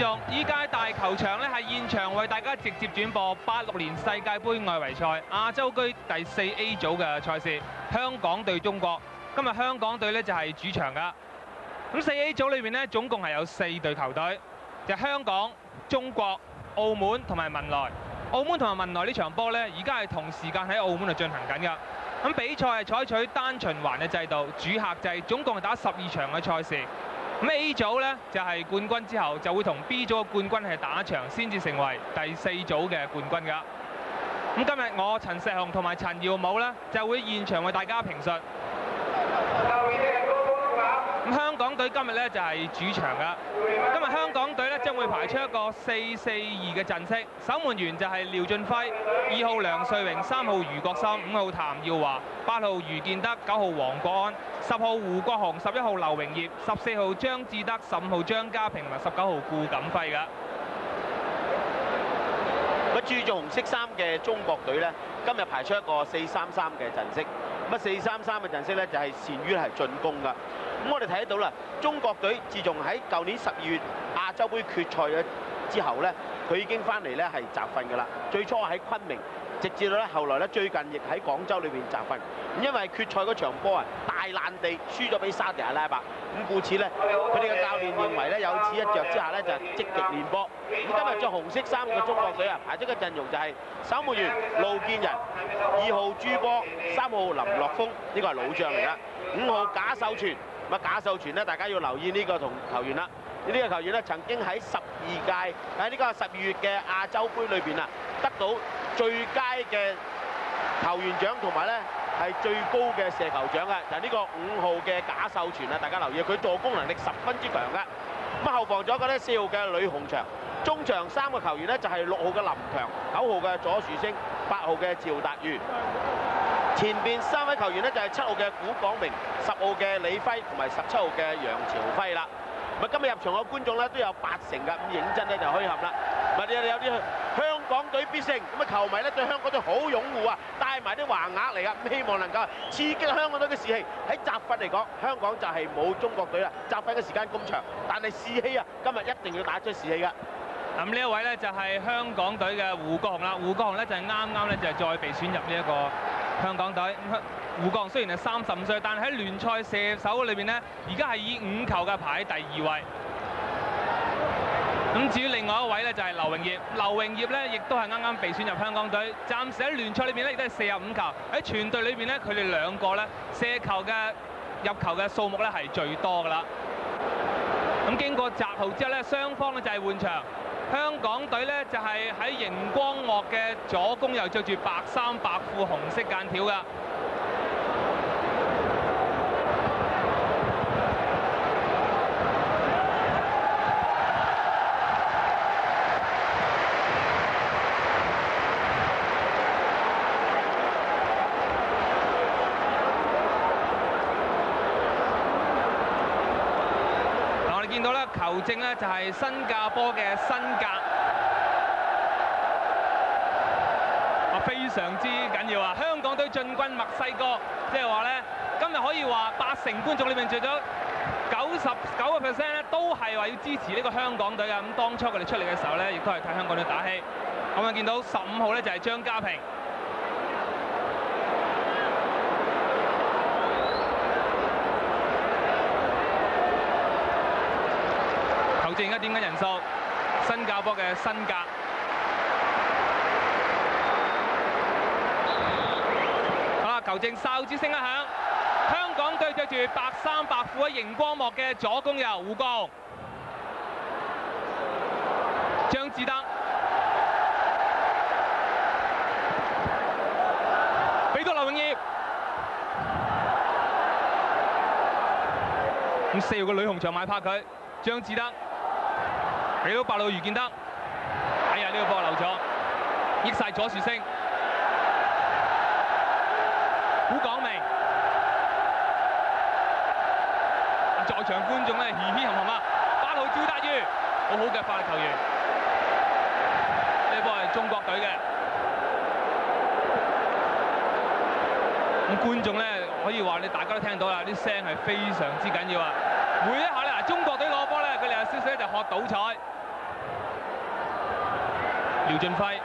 眾，依家大球場咧係現場為大家直接轉播八六年世界盃外圍賽亞洲區第四 A 組嘅賽事，香港對中國。今日香港隊咧就係主場噶。咁四 A 組裏面咧總共係有四隊球隊，就係香港、中國、澳門同埋文萊。澳門同埋文萊呢場波咧，而家係同時間喺澳門度進行緊㗎。咁比賽係採取單循環嘅制度，主客制，總共係打十二場嘅賽事。咁 A 组呢，就係冠军之后就会同 B 组嘅冠军系打一場，先至成为第四组嘅冠军噶。咁今日我陈石雄同埋陈耀武呢，就会现场为大家评述。香港隊今日呢，就係主場㗎。今日香港隊呢，將會排出一個四四二嘅陣式，守門員就係廖俊輝，二號梁瑞榮，三號余國森，五號譚耀華，八號余建德，九號黃國安，十號胡國雄，十一號劉榮業，十四號張志德，十五號張家平同埋十九號顧錦輝㗎。咁注重紅色衫嘅中國隊咧，今日排出一個四三三嘅陣式。乜，四三三嘅陣式咧就係善於係進攻噶。咁我哋睇到啦，中國隊自從喺舊年十二月亞洲杯決賽嘅之後咧，佢已經翻嚟咧係集訓噶啦。最初喺昆明，直至到咧後來咧最近亦喺廣州裏邊集訓。因為決賽嗰場波啊，大爛地輸咗俾沙特阿拉伯，咁故此咧，佢哋嘅教練認為咧有此一着之下咧就積極練波。咁今日着紅色衫嘅中國隊啊，排出嘅陣容就係守門員路建仁、二號朱波、三號林樂峰，呢個係老將嚟啦。五號假秀全，咁啊賈秀全咧，大家要留意呢個同球員啦。呢個球員咧曾經喺十二屆喺呢個十二月嘅亞洲杯裏邊啊，得到最佳嘅球員獎同埋咧係最高嘅射球獎嘅，就係呢個五號嘅假秀全啊！大家留意，佢助攻能力十分之強嘅。咁啊後防咗個咧四號嘅呂鴻祥，中場三個球員咧就係六號嘅林強、九號嘅左樹星、八號嘅趙達瑜。前邊三位球員咧就係七號嘅古廣明、十號嘅李輝同埋十七號嘅楊朝輝啦。咁今日入場嘅觀眾咧都有八成㗎，咁認真咧就虛撼啦。咪有有啲香港隊必勝，咁啊球迷咧對香港隊好擁護啊，帶埋啲橫額嚟噶，咁希望能夠刺激香港隊嘅士氣。喺集訓嚟講，香港就係冇中國隊啦，集訓嘅時間咁長，但係士氣啊，今日一定要打出士氣㗎。咁呢一位咧就係香港隊嘅胡國雄啦，胡國雄咧就係啱啱咧就係再被選入呢一個香港隊。胡國雄雖然係三十五歲，但係喺聯賽射手裏邊咧，而家係以五球嘅排喺第二位。咁至於另外一位咧就係劉榮業，劉榮業咧亦都係啱啱被選入香港隊，暫時喺聯賽裏邊咧亦都係四十五球，喺全隊裏邊咧佢哋兩個咧射球嘅入球嘅數目咧係最多㗎啦。咁經過集號之後咧，雙方咧就係換場。香港隊咧就係喺熒光幕嘅左攻右着住白衫白褲紅色間條噶。我哋見正咧就係新加坡嘅辛格，啊非常之緊要啊！香港隊進軍墨西哥，即係話咧今日可以話八成觀眾裏面，除咗九十九個 percent 咧，都係話要支持呢個香港隊嘅。咁當初佢哋出嚟嘅時候咧，亦都係睇香港隊打氣。咁啊見到十五號咧就係張家平。球證而家點嘅人數？新加坡嘅辛格。好啦，球證哨子聲一響，香港隊着住白衫白褲喺熒光幕嘅左攻右護攻，張志德。俾到劉永業。咁四號嘅呂鴻祥買拍佢，張志德。俾到八路余建德，哎呀呢、這個波漏咗，益晒左树星，古廣明，在場觀眾咧嘻嘻冚冚啊！八號趙達宇，好好嘅法力球員，呢波係中國隊嘅，咁觀眾咧可以話你大家都聽到啦，啲聲係非常之緊要啊！回一下咧，嗱中國隊攞波咧，佢哋有少少就學賭彩。廖俊輝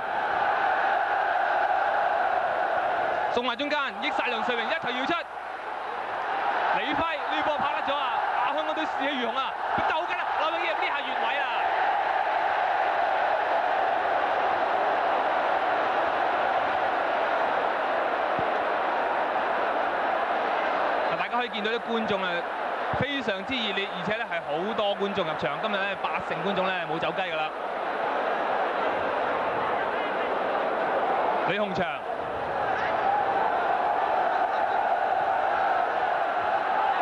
送埋中間，益晒梁瑞榮一球要出。李輝呢波拍得咗啊！打香港隊士氣如虹啊！佢鬥緊啦，劉永業呢下越位啊！嗱，大家可以見到啲觀眾啊，非常之熱烈，而且咧係好多觀眾入場。今日咧八成觀眾咧冇走雞㗎啦。李鴻祥。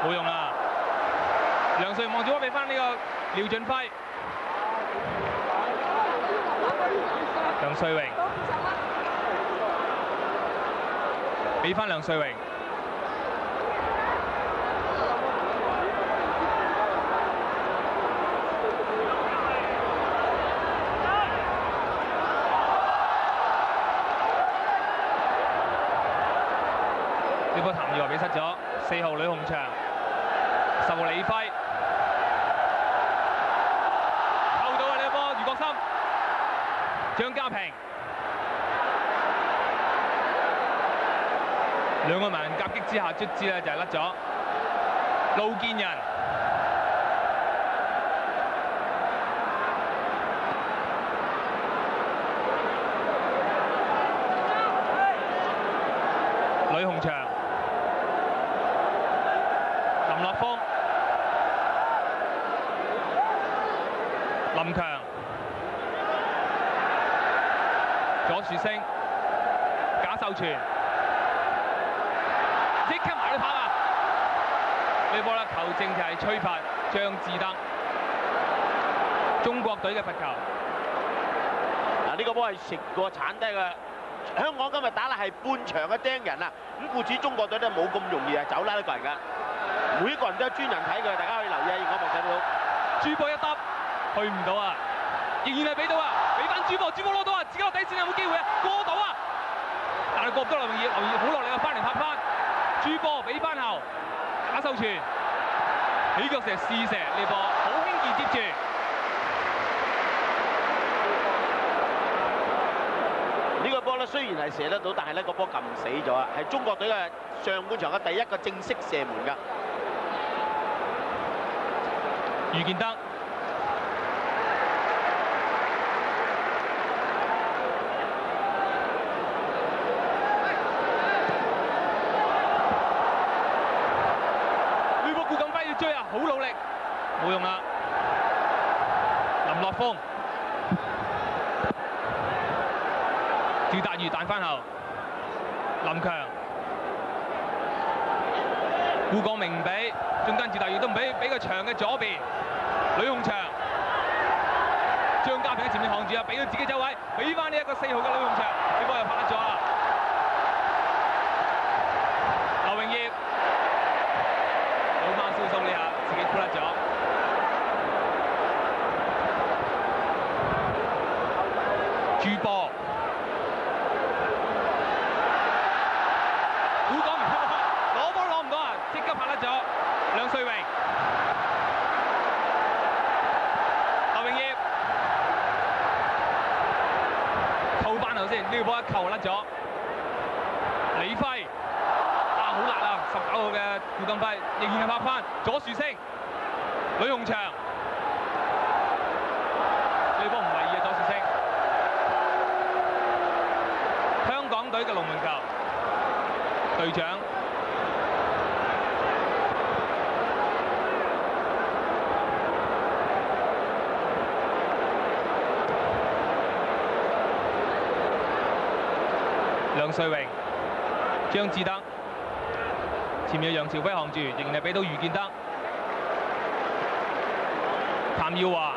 冇用啦！梁瑞望住我俾翻呢個廖俊輝，梁瑞榮俾翻梁瑞榮，又俾失咗，四号吕洪祥。十号李辉扣到啊！呢一波余国森、张家平兩個人夹击之下，卒之咧就系甩咗。路建人呂鴻祥、林樂峰。林強、左樹星、贾秀全，即刻埋去拍啊！呢波啦球證就係吹罰張志德，中國隊嘅罰球。嗱，呢個波係食過鏟低嘅。香港今日打啦係半場嘅釘人啊！咁故此中國隊都冇咁容易啊走啦呢個人噶。每一個人都有專人睇佢，大家可以留意下。我望睇到朱波一揼。去唔到啊！仍然係俾到啊！俾翻朱波，朱波攞到啊！自己個底線有冇機會啊？過到啊！但係過唔到劉榮業，劉榮業好落力啊！翻嚟拍翻，朱波俾翻後，賈秀全起腳射試射呢波，好輕易接住。呢個波咧雖然係射得到，但係咧個波撳死咗啊！係中國隊嘅上半場嘅第一個正式射門㗎。余建德。追啊！好努力，冇用啦。林樂峰、趙達宇彈翻后，林强，顾国明唔俾，中間趙達宇都唔俾，俾個長嘅左邊，呂鴻祥、张家平喺前面扛住啊，俾到自己走位，俾翻呢一个四号嘅呂鴻祥，呢波又拍咗啦。劉永业。老貓燒鬆呢下，自己箍甩咗。朱波，估講唔到，攞波攞唔到啊！即刻拍甩咗。梁瑞榮，劉永業，扣翻頭先，呢個波球甩咗。李辉啊。好辣啊！十九号嘅顾金辉仍然係拍翻左树星、吕洪祥，呢波唔為意啊！左樹星，香港隊嘅龍門球，隊長梁瑞榮、張志德。前面楊朝輝扛住，仍然俾到余建德、譚耀華、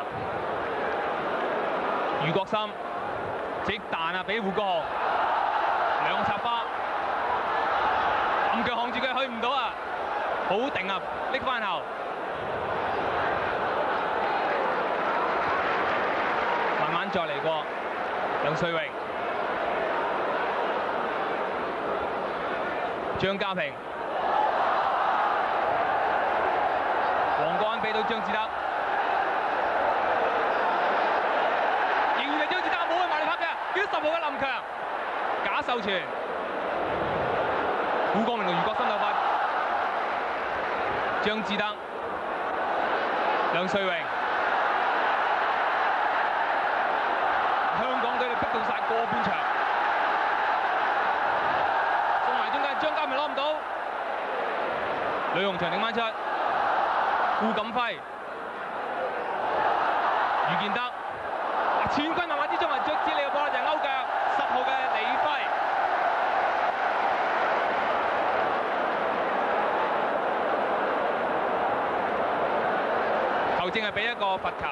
余國森，直彈啊！俾胡國雄兩插花，暗腳扛住佢去唔到啊！好定啊！拎翻後，慢慢再嚟過梁瑞榮、張家平。黃國安俾到張志德，仍然係張志德冇去埋嚟拍嘅，見到十號嘅林強，假秀全，古光明同余國森鬥法，張志德、梁瑞榮，香港隊你逼到晒過半場，送埋咪攞唔到，呂鴻祥頂翻出，顧錦輝。余建德，千軍萬馬之中係最知你嘅波就係歐腳十號嘅李輝。球證係俾一個罰球。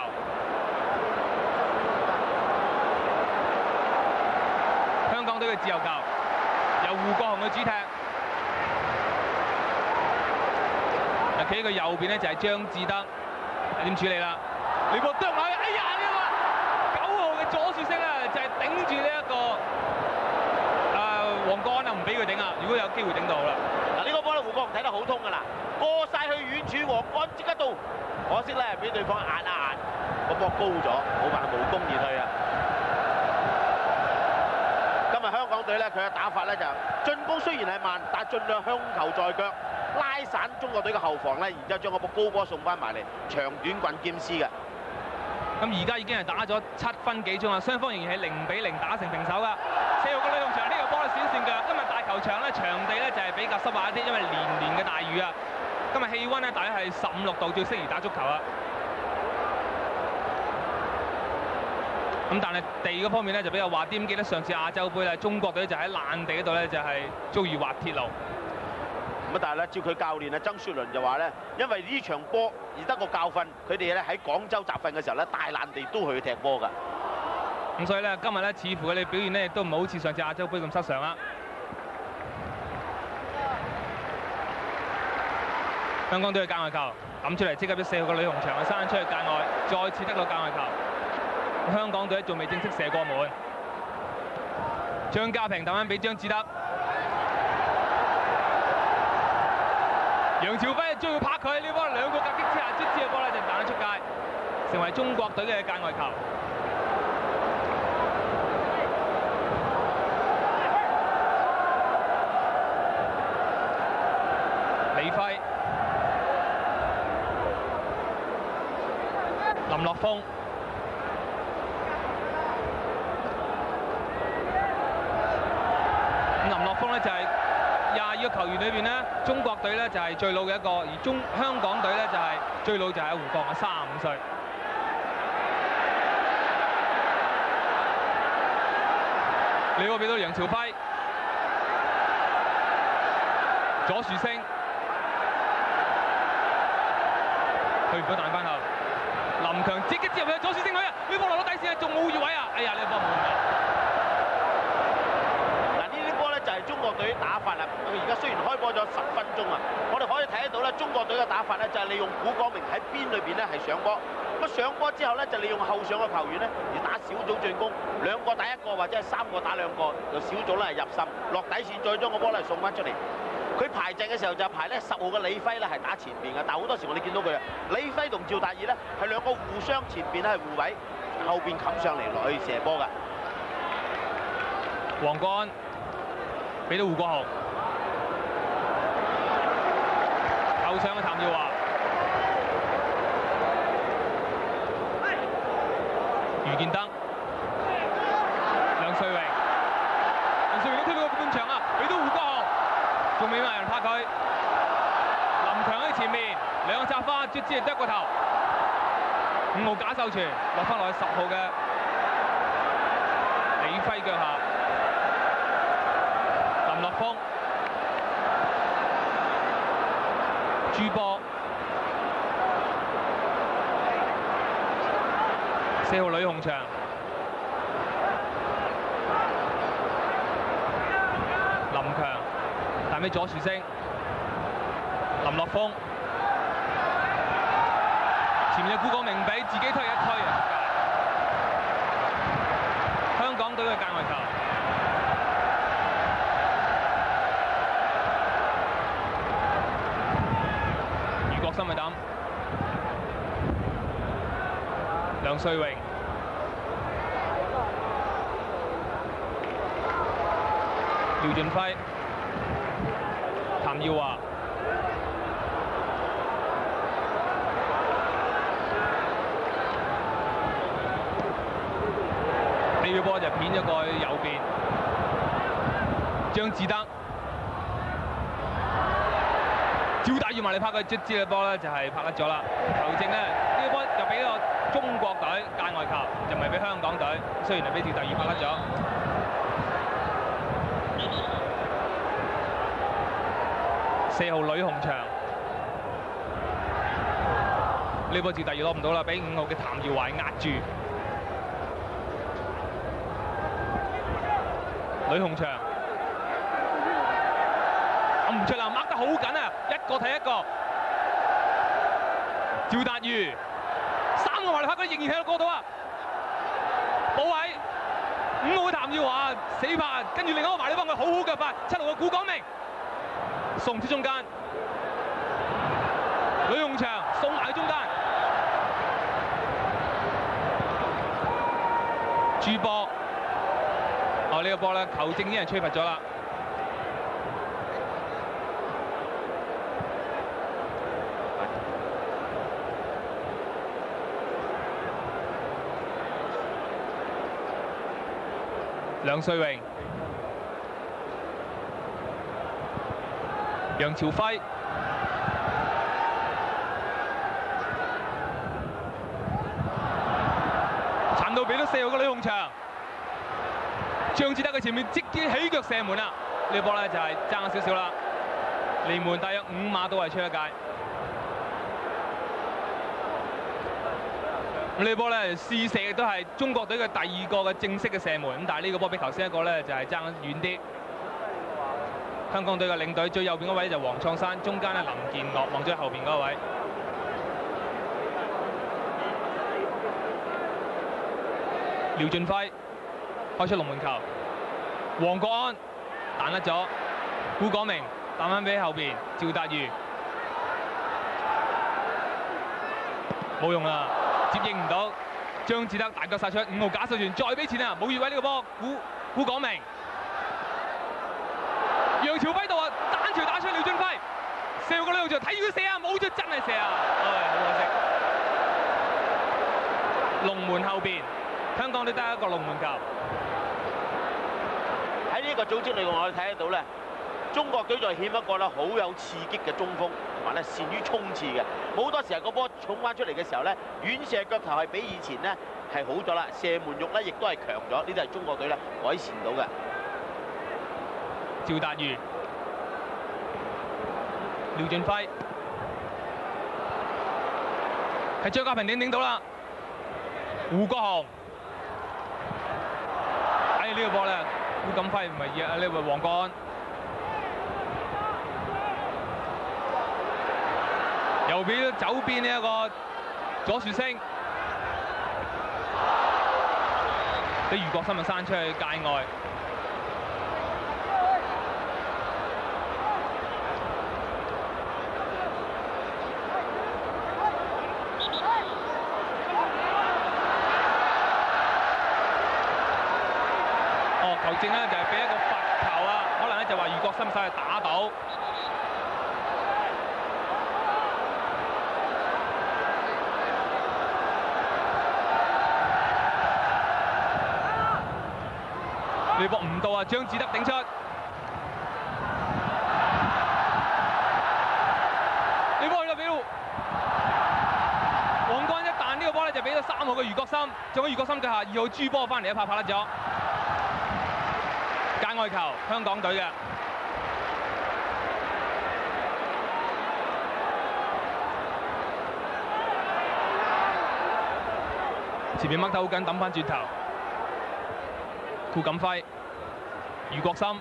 香港隊嘅自由球由胡國雄去主踢。企喺佢右邊咧就係張志德，點處理啦？你波啄埋，哎呀！你個九號嘅左樹星啊，就係頂住呢一個誒黃國安啊，唔俾佢頂啊！如果有機會頂到啦，嗱呢個波咧，胡國雄睇得好通㗎啦，過晒去遠處，黃安即刻到，可惜咧俾對方壓一壓，個波高咗，冇辦法無功而退啊！今日香港隊咧，佢嘅打法咧就進攻雖然係慢，但係盡量向球在腳，中國隊嘅後防咧，然之後將個高波送翻埋嚟，長短棍兼施嘅。咁而家已經係打咗七分幾鐘啦，雙方仍然係零比零打成平手噶。四號嘅呂鴻祥呢個波咧閃閃腳，今日大球場咧場地咧就係比較濕滑一啲，因為連連嘅大雨啊。今日氣温咧大約係十五六度，最適宜打足球啊。咁但係地嗰方面咧就比較滑啲，咁記得上次亞洲杯咧，中國隊就喺爛地嗰度咧就係遭遇滑鐵盧。咁但係咧，照佢教練啊曾雪倫就話咧，因為呢場波而得個教訓，佢哋咧喺廣州集訓嘅時候咧，大爛地都去踢波㗎。咁所以咧，今日咧似乎佢哋表現咧亦都唔好似上次亞洲杯咁失常啦。香港隊嘅界外球抌出嚟，即刻俾四號嘅呂鴻祥啊生出去界外，再次得到界外球。香港隊仲未正式射過門。張家平抌翻俾張志德。梁朝輝追要拍佢，呢波兩個夾擊之下，卒之嘅波咧就彈咗出界，成為中國隊嘅界外球。李輝、林樂峰、林樂峰咧就係、廿二個球員裏邊咧，中國隊咧就係最老嘅一個，而中香港隊咧就係最老就係胡國啊，三十五歲。你個俾到楊朝輝、左樹星，去唔到彈翻後，林強即刻接入去左樹星去啊！呢波落到底線啊，仲冇越位啊！哎呀，呢波冇嘅。嗱呢啲波咧就係中國隊打法啦。佢而家雖然開波咗十分鐘啊，我哋可以睇得到咧，中國隊嘅打法咧就係利用古光明喺邊裏邊咧係上波。咁上波之後咧就利用後上嘅球員咧而打小組進攻，兩個打一個或者係三個打兩個，就小組咧係入心，落底線再將個波咧送翻出嚟。佢排陣嘅時候就排咧十號嘅李輝咧係打前邊嘅，但係好多時我哋見到佢啊，李輝同趙達義咧係兩個互相前邊咧係互位，後邊冚上嚟落去射波㗎。黃國安俾到胡國雄，後上嘅譚耀華，余建德，梁瑞榮，梁瑞榮都推到個半場啊，俾到胡國雄，仲未有人拍佢，林強喺前面，兩個扎花，卒之係得個頭，五號賈秀全落翻落去十號嘅李輝腳下。林乐峰、朱波、四號呂鴻祥、林強，彈俾左樹星、林乐峰，前面嘅顧國明俾自己推一推啊！香港隊嘅界外球。余國森咪抌，梁瑞榮、廖俊輝、譚耀华。呢個波就片咗過去右边。张志德、趙大宇埋嚟拍佢卒之嘅波咧，就系拍甩咗啦。球证咧呢個波就俾個中國隊界外球，就唔係俾香港隊。雖然係俾趙大宇拍甩咗。四號呂鴻祥，呢波趙大宇攞唔到啦，俾五號嘅譚耀華壓住。呂鴻祥揞唔出啦，掹得好緊啊！一個睇一個，趙達瑜三個埋嚟拍佢仍然喺度过到啊！保位五號嘅譚耀華死拍，跟住另一个埋嚟幫佢好好腳法，七号嘅古廣明送出中間，呂鴻祥送埋中间，朱波。哦，呢个波咧，球證已经吹罚咗啦。梁瑞榮、楊朝輝、殘到俾咗四號嘅呂鴻祥。張志德嘅前面直接起腳射門啦！呢波咧就係爭少少啦，離門大約五碼都係出一界。呢波咧試射亦都係中國隊嘅第二個嘅正式嘅射門，咁但係呢個波比頭先一個咧就係爭遠啲。香港隊嘅領隊最右邊嗰位就黃創山，中間咧林健樂望咗後邊嗰位。廖俊輝。開出龍門球，黃國安彈甩咗，古廣明彈翻俾後邊，趙達瑜冇用啦，接應唔到，張志德大腳殺出，五號賈秀全再俾錢啊，冇越位呢個波，古古廣明，楊朝輝度啊，單條打出廖俊輝，四號個呂鴻祥睇住佢射啊，冇咗真係射啊，唉，好可惜，龍門後邊。香港都得一個龍門球。喺呢個組織里，我哋睇得到咧，中國隊就欠一個咧好有刺激嘅中鋒，同埋咧善於衝刺嘅。好多時候個波衝翻出嚟嘅時候咧，遠射腳頭係比以前咧係好咗啦，射門肉咧亦都係強咗，呢啲係中國隊咧改善到嘅。趙達瑜、廖俊輝係張家平頂頂到啦，胡國雄。哎，呢個波咧，胡錦輝唔係啊，呢個黃國右邊走邊呢一個左樹星，俾余國森啊生出去界外。哦，球證咧就係俾一個罰球啊，可能咧就話余國森手係打到。呢波唔到張志德頂出。你波去到俾到黃冠一彈呢個波咧就俾咗三號嘅余國森，仲喺余國森腳下二號朱波翻嚟一拍拍甩咗。界外球，香港隊嘅。前面掹得好緊，抌翻轉頭。顧錦輝、余國森，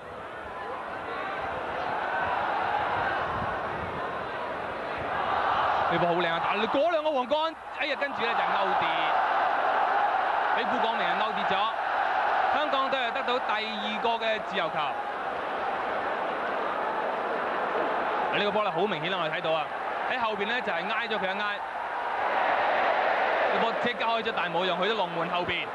呢波好靚啊！但係嗰兩個黃杆，哎呀，跟住咧就勾跌，俾顧廣明人勾跌咗。香港都係得到第二個嘅自由球。呢個波咧好明顯啦，我哋睇到啊，喺後邊咧就係挨咗佢一挨，呢波即刻開咗大冇用，去咗龍門後邊。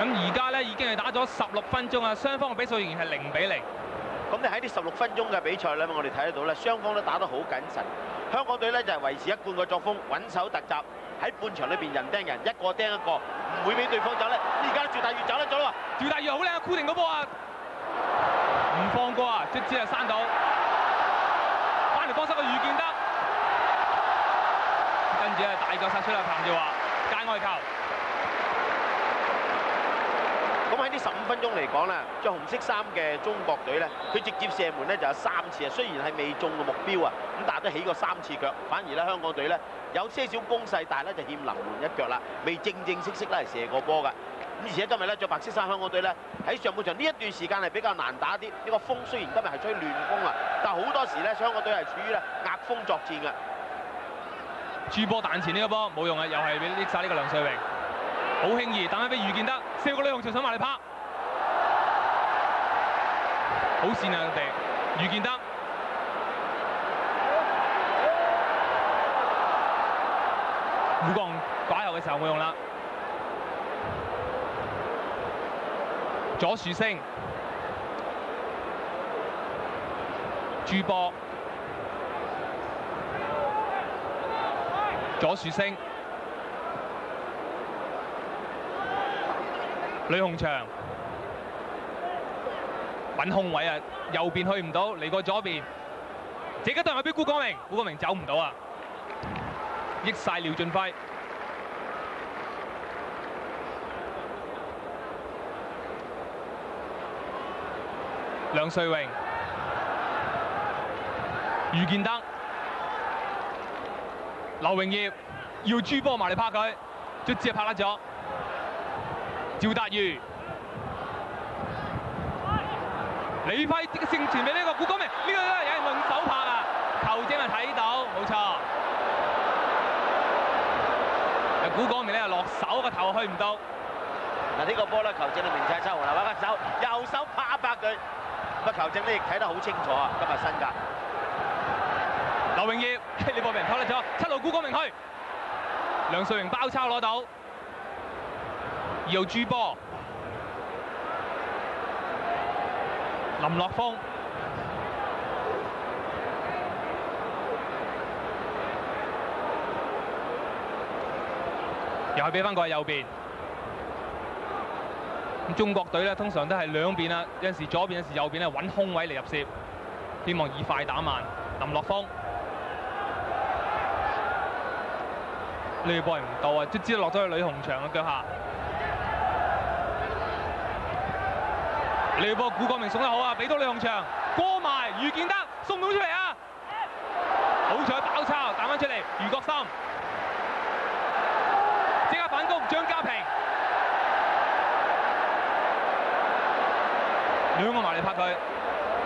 咁而家咧已經係打咗十六分鐘啊，雙方嘅比數仍然係零比零。咁你喺呢十六分鐘嘅比賽咧，我哋睇得到咧，雙方都打得好謹慎。香港隊咧就係維持一貫嘅作風，穩守突襲，喺半場裏邊人釘人，一個釘一個，唔會俾對方走咧。而家趙大宇走得咗啦，趙大宇好靚啊，固定嗰波啊，唔放過啊，即只係山到，翻嚟幫手個預見得，跟住咧大腳殺出啦，彭耀華界外球。咁喺呢十五分鐘嚟講咧，着紅色衫嘅中國隊咧，佢直接射門咧就有三次啊，雖然係未中嘅目標啊，咁但係都起過三次腳。反而咧香港隊咧有些少攻勢，但係咧就欠臨門一腳啦，未正正式式咧係射過波㗎。咁而且今日咧着白色衫香港隊咧喺上半場呢一段時間係比較難打啲，呢個風雖然今日係吹亂風啊，但係好多時咧香港隊係處於咧壓風作戰嘅。珠波彈前呢個波冇用啊，又係俾拎晒呢個梁瑞榮，好輕易等下俾預見得，四個女紅就想埋嚟拍，好線啊佢哋，預見得。胡國雄拐後嘅時候冇用啦，左樹星，朱波。左樹星，呂鴻祥揾空位啊，右邊去唔到，嚟過左邊，自己對外俾顧光明，顧光明走唔到啊，益晒廖俊輝，梁瑞榮，余建德。劉榮業要珠波埋嚟拍佢，卒之拍甩咗。趙達瑜、李輝即刻正傳俾呢個古光明，呢、這個咧有人用手拍啊，球證係睇到，冇錯。古光明咧落手個頭去唔到，嗱呢個波咧球證係明晒收啦，揾個手右手拍一拍佢，個球證咧亦睇得好清楚啊，今日新格。劉永業呢波俾人偷甩咗，七路古光明去，梁瑞榮包抄攞到，二號珠波，林樂峰，又係俾翻過去右邊。咁中國隊咧通常都係兩邊啊，有陣時左邊，有陣時右邊咧揾空位嚟入攝，希望以快打慢。林樂峰。呢個波唔到啊！即知落咗去呂鴻祥嘅腳下。呢個波古國明送得好啊！俾到李洪祥過埋，余建德送到出嚟啊！好彩爆抄彈翻出嚟，余國森即刻反攻，張家平兩個埋嚟拍佢，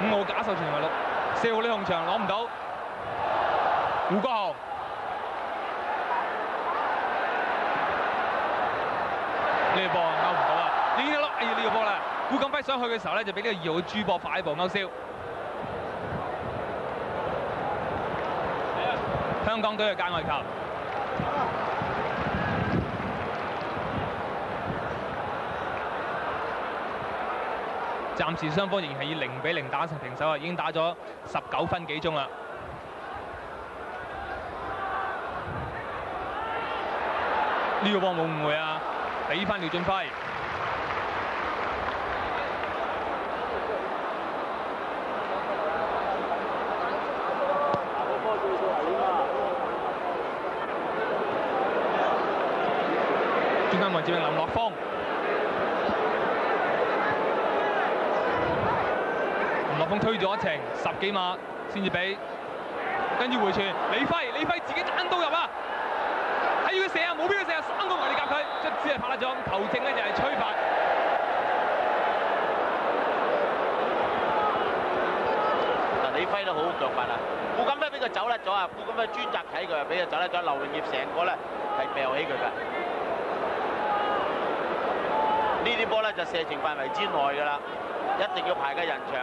五號假手全同埋六四號李洪祥攞唔到，胡國雄。呢個波勾唔到啊！呢一粒哎呀呢個波啦，上去嘅時候咧，就俾呢個二號嘅珠波快步勾銷。香港隊嘅界外球，暫時雙方仍然係以零比零打成平手啊！已經打咗十九分幾鐘啦。呢個波冇誤會啊！俾翻廖俊輝，中間位置係林樂峰，林樂峰推咗一程十幾碼先至俾，跟住回傳李輝，李輝自己單刀入啊！睇住佢射啊，冇俾佢射啊，三個埋嚟夾佢，卒之係拍甩咗，球證咧就係吹罰。嗱，李輝都好腳法啊！顧金輝俾佢走甩咗啊！顧金輝專責睇佢，俾佢走甩咗。劉榮業成個咧係掉起佢㗎。呢啲波咧就射程範圍之內㗎啦，一定要排嘅人牆。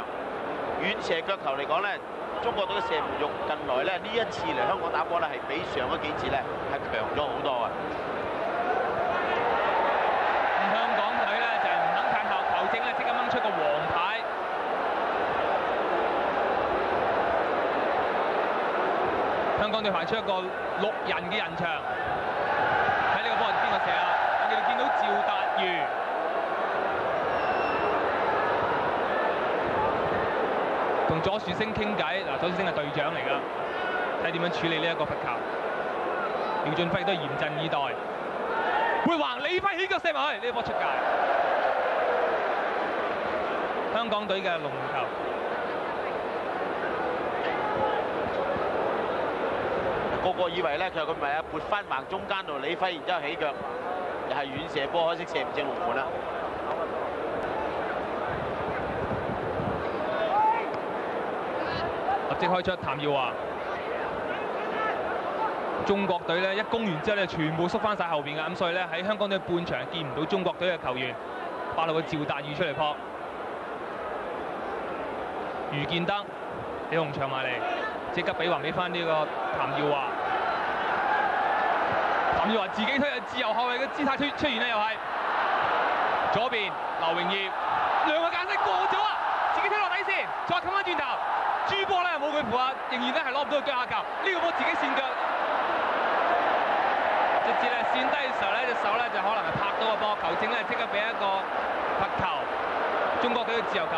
遠射腳球嚟講咧，中國隊嘅射門用近來咧呢一次嚟香港打波咧，係比上嗰幾次咧係強咗好多啊！香港隊咧就系唔肯太后，球證咧即刻掹出個黃牌。香港隊排出一個六人嘅人牆。左樹星傾偈，嗱左樹星係隊長嚟㗎，睇點樣處理呢一個罰球。廖俊輝都嚴陣以待，會橫李輝起腳射埋去，呢波出界。香港隊嘅龍球，個個以為咧，佢佢咪啊撥翻橫中間度李輝，然之後起腳，又係遠射波，可惜射唔正龍門啦。立即開出譚耀華。中國隊咧一攻完之後咧，全部縮翻晒後邊嘅，咁所以咧喺香港隊半場見唔到中國隊嘅球員。八號嘅趙達宇出嚟撲，余建德李鴻祥埋嚟，即刻俾還俾翻呢個譚耀華。譚耀華自己推自由後衞嘅姿態出出現咧，又係左邊劉榮業兩個間隙過咗啊！自己推落底線，再冚翻轉頭。朱波咧冇佢扶啊，仍然咧係攞唔到個腳下球。呢、個波自己跣腳，直接咧跣低嘅時候咧，隻手咧就可能係拍到個波，球證咧即刻俾一個罰球。中國隊嘅自由球，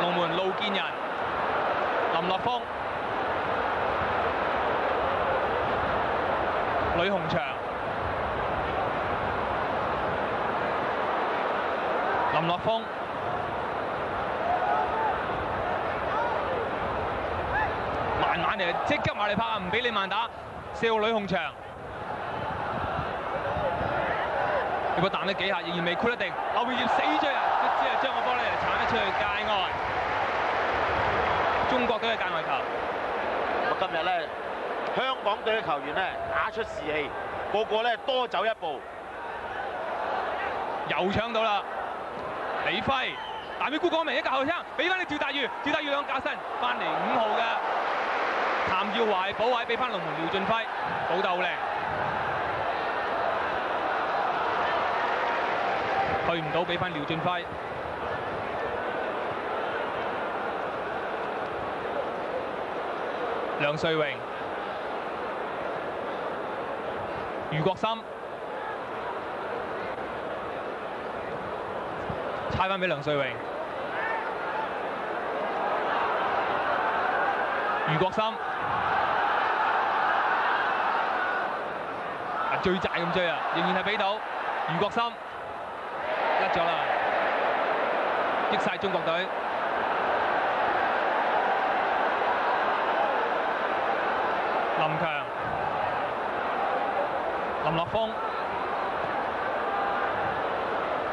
龍門路見人，林樂峰、呂鴻祥、林樂峰。慢慢嚟，即刻埋嚟拍啊！唔俾你慢打，四號呂鴻祥，如果彈得幾下，仍然未箍得定，劉榮業死追啊！一支係將個波咧鏟咗出去界外，中國隊嘅界外球，咁今日咧，香港隊嘅球員咧打出士氣，個個咧多走一步。又搶到啦！李輝大尾顧光明一個後槍，俾翻你趙大宇，趙大宇兩架身翻嚟五號嘅谭耀怀补位，俾翻龙门廖俊辉补得好靚。去唔到，俾翻廖俊辉。梁瑞荣、余国森。猜翻俾梁瑞荣，余国森，追債咁追啊，仍然係俾到余國森，甩咗啦，益晒中國隊。林強、林樂峰、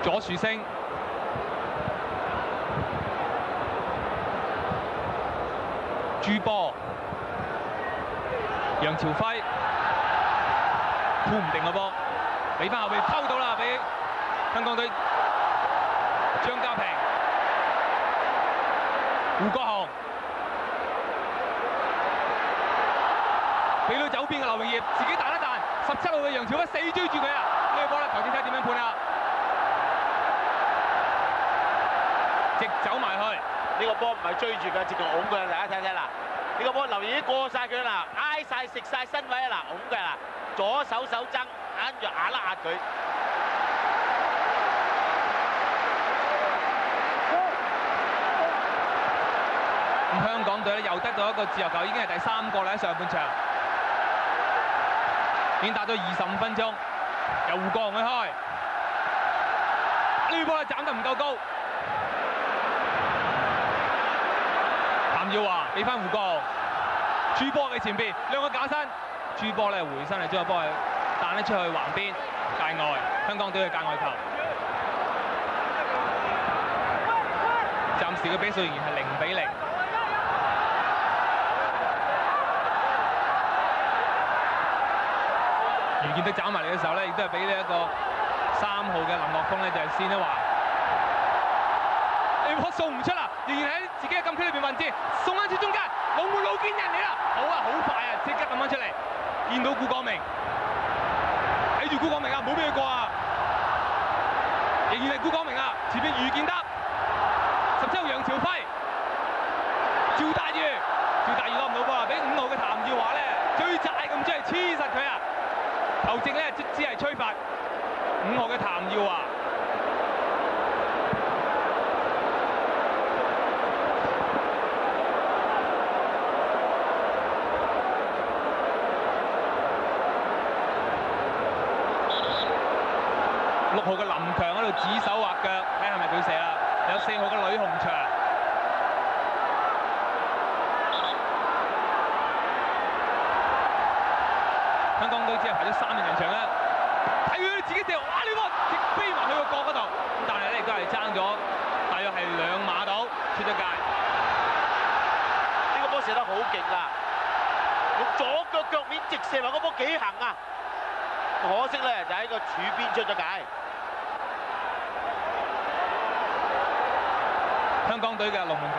左樹星。朱波、楊朝輝箍唔定個波，俾翻後邊偷到啦，俾香港隊張家平、胡國雄，俾到走邊嘅劉榮業，自己彈一彈，十七號嘅楊朝輝死追住佢啊！呢個波咧，頭先睇點樣判啊？直走埋去。呢個波唔係追住佢，直頭拱佢，大家睇睇啦。呢個波劉已經過晒佢啦，挨晒食晒身位啊嗱，拱佢啦，左手手踭，跟住壓啦壓佢。咁香港隊咧又得到一個自由球，已經係第三個啦喺上半場，已經打咗二十五分鐘，由胡國雄去開，呢波咧斬得唔夠高。譚耀華俾翻胡國雄，朱波喺前邊，兩個假身，朱波咧回身嚟將個波彈咗出去橫邊界外，香港隊嘅界外球。暫時嘅比數仍然係零比零。余建德斬埋嚟嘅時候咧，亦都係俾呢一個三號嘅林樂峰咧，就係先一話。你波送唔出啦，仍然喺自己嘅禁區裏邊混戰，送翻出中間，龍門路見人嚟啦！好啊，好快啊，即刻抌翻出嚟，見到顧廣明，睇住顧廣明啊，冇咩過啊，仍然係顧廣明啊，前面余建德，十七號楊朝輝，趙大宇，趙大宇攞唔到波啊，俾五號嘅譚耀華咧追債咁係，黐實佢啊，球證咧只係吹罰，五號嘅譚耀華。指手畫腳，睇下係咪佢射啦。有四號嘅呂紅祥。香港隊只係排咗三面人牆啦，睇佢自己射，哇！呢波直飛埋去個角嗰度，咁但係咧亦都係爭咗，大約係兩碼到出咗界。呢個波射得好勁啊！用左腳腳面直射埋嗰波幾行啊！可惜咧就喺個柱邊出咗界。香港隊嘅龍門球。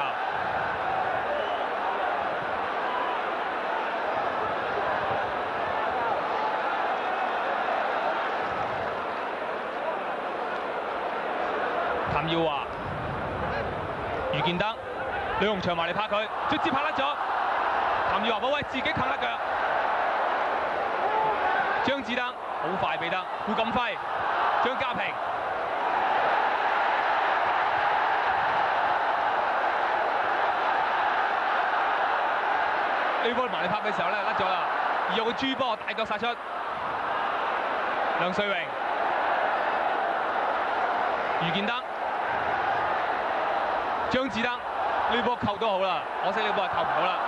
譚耀華、余建德、呂鴻祥埋嚟拍佢，卒之拍甩咗。譚耀華冇位，自己擒甩腳。張志德好快俾得，胡錦輝、張家平。呢波埋嚟拍嘅時候咧甩咗啦，而有個豬波大腳殺出，梁瑞榮、余建德、張志德呢波扣都好啦，可惜呢波係扣唔到啦。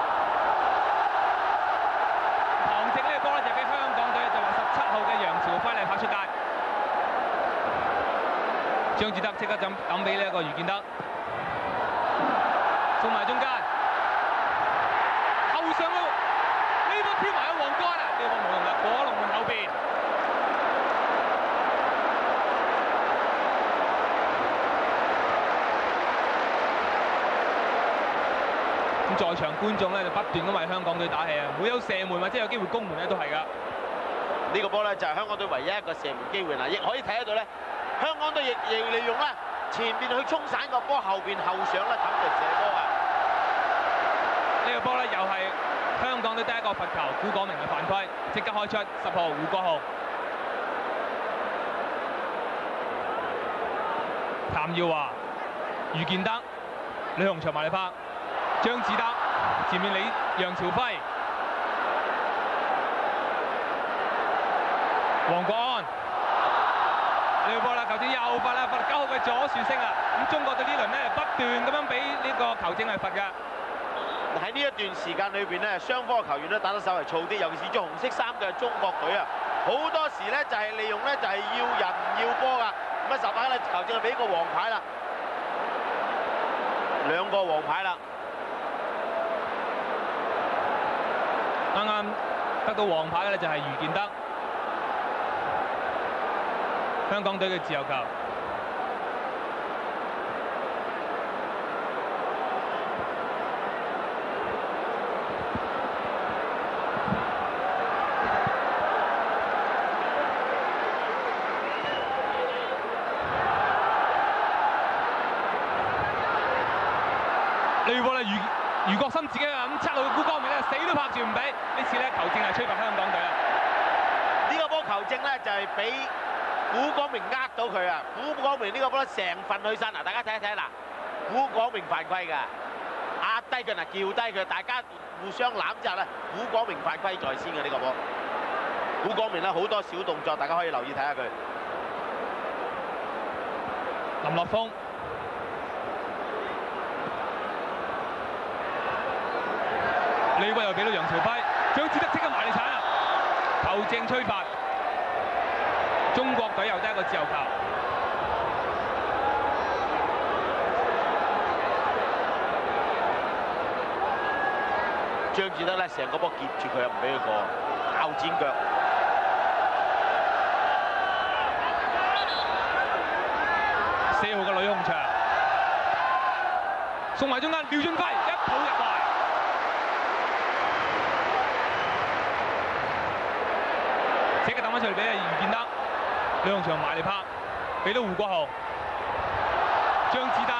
唐靖呢個波咧就俾香港隊就話十七號嘅楊朝輝嚟拍出界，張志德即刻就抌俾呢一個余建德，送埋中間。後上咯，呢波挑埋喺皇冠啊！呢波冇用啦，過咗龍門後邊。咁在場觀眾咧就不斷咁為香港隊打氣啊！每有射門或者有機會攻門咧都係噶。呢個波咧就係香港隊唯一一個射門機會啦，亦可以睇得到咧，香港隊亦亦利用咧前邊去衝散個波，後邊後上咧等佢射波啊！呢個波咧又係香港隊第一個罰球，古廣明嘅犯規，即刻開出十號胡國豪。譚耀華、余建德、李鴻祥埋嚟拍，張志德前面李楊朝輝、黃國安。呢波啦，球證又罰啦，罰九號嘅左樹星啊！咁中國隊呢輪咧不斷咁樣俾呢個球證係罰㗎。喺呢一段時間裏邊咧，雙方嘅球員咧打得稍為燥啲，尤其是着紅色衫嘅中國隊啊，好多時咧就係利用咧就係要人唔要波噶。咁啊十下咧，球證就俾個黃牌啦，兩個黃牌啦。啱啱得到黃牌嘅咧就係余建德，香港隊嘅自由球。呢波咧余余國森自己啊咁測到古光明咧，死都拍住唔俾。呢次咧球證係吹罰香港隊啊！呢個波球證咧就係俾古光明呃到佢啊！古光明呢個波咧成份去身啊，大家睇一睇嗱，古光明犯規㗎，壓低佢嗱，叫低佢，大家互相攬紮啦。古光明犯規在先嘅呢個波，古光明咧好多小動作，大家可以留意睇下佢。林樂峰、呢波又俾到楊朝輝，張志德即刻埋嚟鏟啊！球正吹罰，中國隊又得一個自由球。張志德咧成個波夾住佢又，唔俾佢過，後剪腳。四號嘅呂鴻祥送埋中間，廖俊輝一抱入來，即刻抌翻出嚟俾余建德，呂鴻祥埋嚟拍，俾到胡國豪，張志德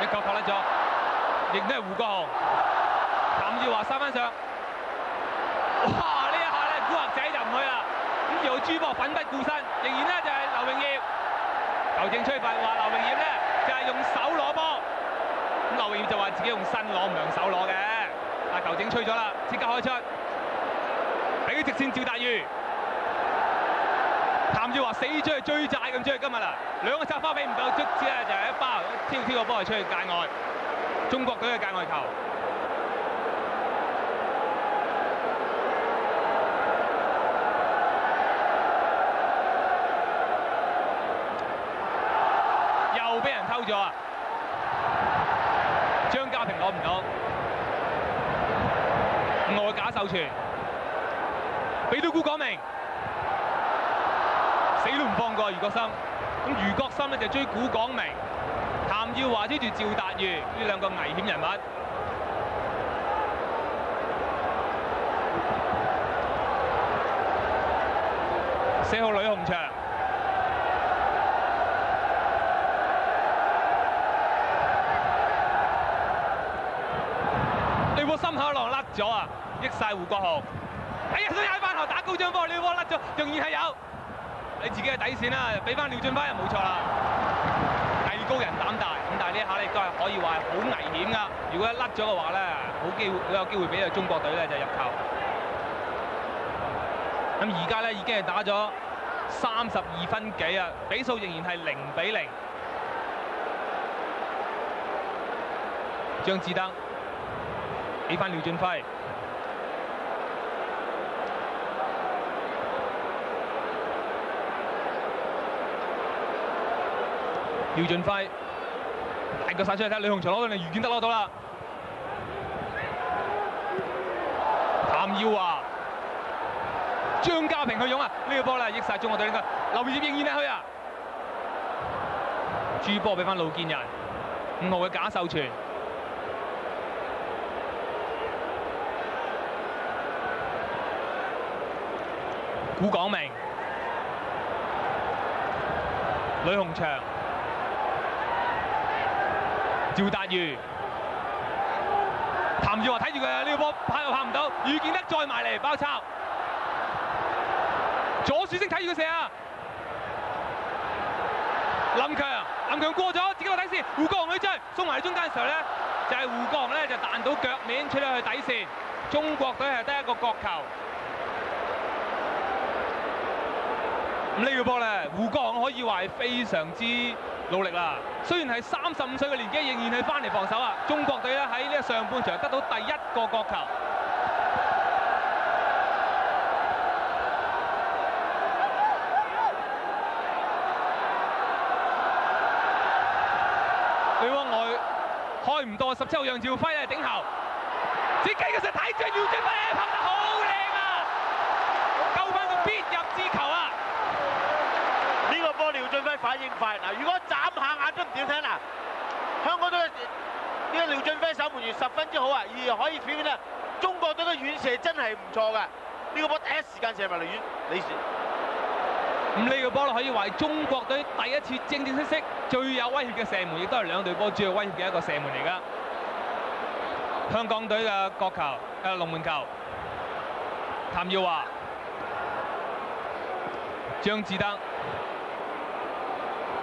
一球扣甩咗，亦都係胡國豪，譚耀華三分上，哇！呢一下咧，古惑仔就唔去啦。號朱博奮不顧身，仍然咧就係劉永業。球證吹罰話劉永業咧就係用手攞波，咁劉永業就話自己用身攞唔用手攞嘅。啊球證吹咗啦，即刻開出，俾直線趙達宇。譚耀華死追追債咁追今日啦，兩個插花俾唔夠，卒之咧就係一包挑挑個波係出去界外，中國隊嘅界外球。又俾人偷咗啊！張家平攞唔到，外假手傳，俾到古講明。死都唔放過余國森，咁余國森咧就追古廣明，譚耀華追住趙達宇呢兩個危險人物。四號呂鴻祥，呢波心口浪甩咗啊！益晒胡國豪。哎呀，高張波，呢波甩咗，仍然係有。你自己嘅底線啦，俾翻廖俊輝就冇錯啦。藝高人膽大，咁但係呢一下咧亦都係可以話係好危險噶。如果一甩咗嘅話咧，好機會好有機會俾到中國隊咧就入球。咁而家咧已經係打咗三十二分幾啊，比數仍然係零比零。張志德俾翻廖俊輝。廖俊輝大個殺出去睇，李鴻祥攞到，你余建德攞到啦。譚耀華、張家平去用啊！呢、個波咧益晒中國隊應該，劉業仍然係去啊！朱波俾翻盧建人，五號嘅假秀傳，古廣明、呂鴻祥。趙達宇、譚耀華睇住佢呢個波拍又拍唔到，余建德再埋嚟包抄，左樹星睇住佢射啊！林強，林強過咗自己個底线，胡國雄去追，送埋喺中間嘅時候咧，就係、是、胡國雄咧就彈到腳面出咗去底線，中國隊係得一個角球。咁呢個波咧，胡國雄可以話係非常之努力啦，雖然係三十五歲嘅年紀，仍然係翻嚟防守啊！中國隊咧喺呢個上半場得到第一個角球。對方外開唔到，十七號楊兆輝係頂後，自己嘅時候睇住廖俊輝拍得好靚啊！救翻個必入之球啊！呢個波廖俊輝反應快嗱，如果都唔點聽嗱，香港隊呢個廖俊輝守門員十分之好啊，而可以表現咧，中國隊嘅遠射真係唔錯㗎。呢個波第一時間射埋嚟遠，李時咁呢個波咧可以話係中國隊第一次正正式式最有威脅嘅射門，亦都係兩隊波最有威脅嘅一個射門嚟㗎。香港隊嘅角球誒龍門球，譚耀華、張志德。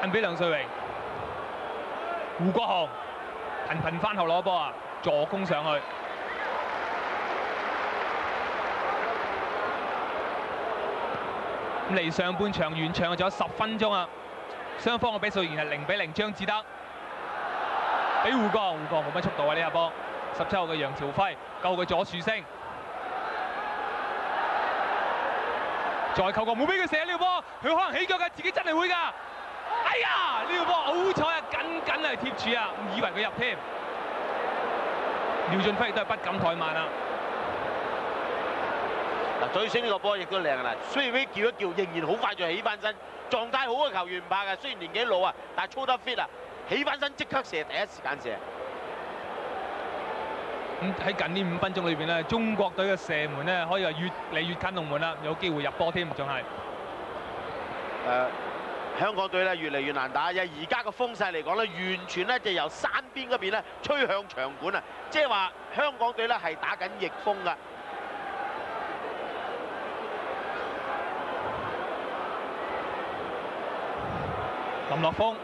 印俾梁瑞榮，胡國雄頻頻翻後攞波啊，助攻上去。咁嚟上半場完场仲有十分鐘啊，雙方嘅比數仍然係零比零。張志德俾胡國航，胡國雄冇乜速度啊呢下波。十七號嘅楊朝輝救佢左樹星，再扣個冇俾佢射呢波，佢可能起腳嘅，自己真係會㗎。哎呀！呢、這個波好彩啊，緊緊係貼住啊，以為佢入添。廖俊輝都係不敢怠慢啦！嗱，最醒呢個波亦都靚㗎啦，雖然俾叫一叫，仍然好快就起翻身，狀態好嘅球員唔怕㗎，雖然年紀老啊，但係操得 fit 啊，起翻身即刻射，第一時間射。咁喺近呢五分鐘裏邊咧，中國隊嘅射門咧可以話越嚟越近龍門啦，有機會入波添，仲係。誒。香港隊咧越嚟越難打，因為而家個風勢嚟講咧，完全咧就由山邊嗰邊咧吹向場館啊！即係話香港隊咧係打緊逆風噶。林樂峰，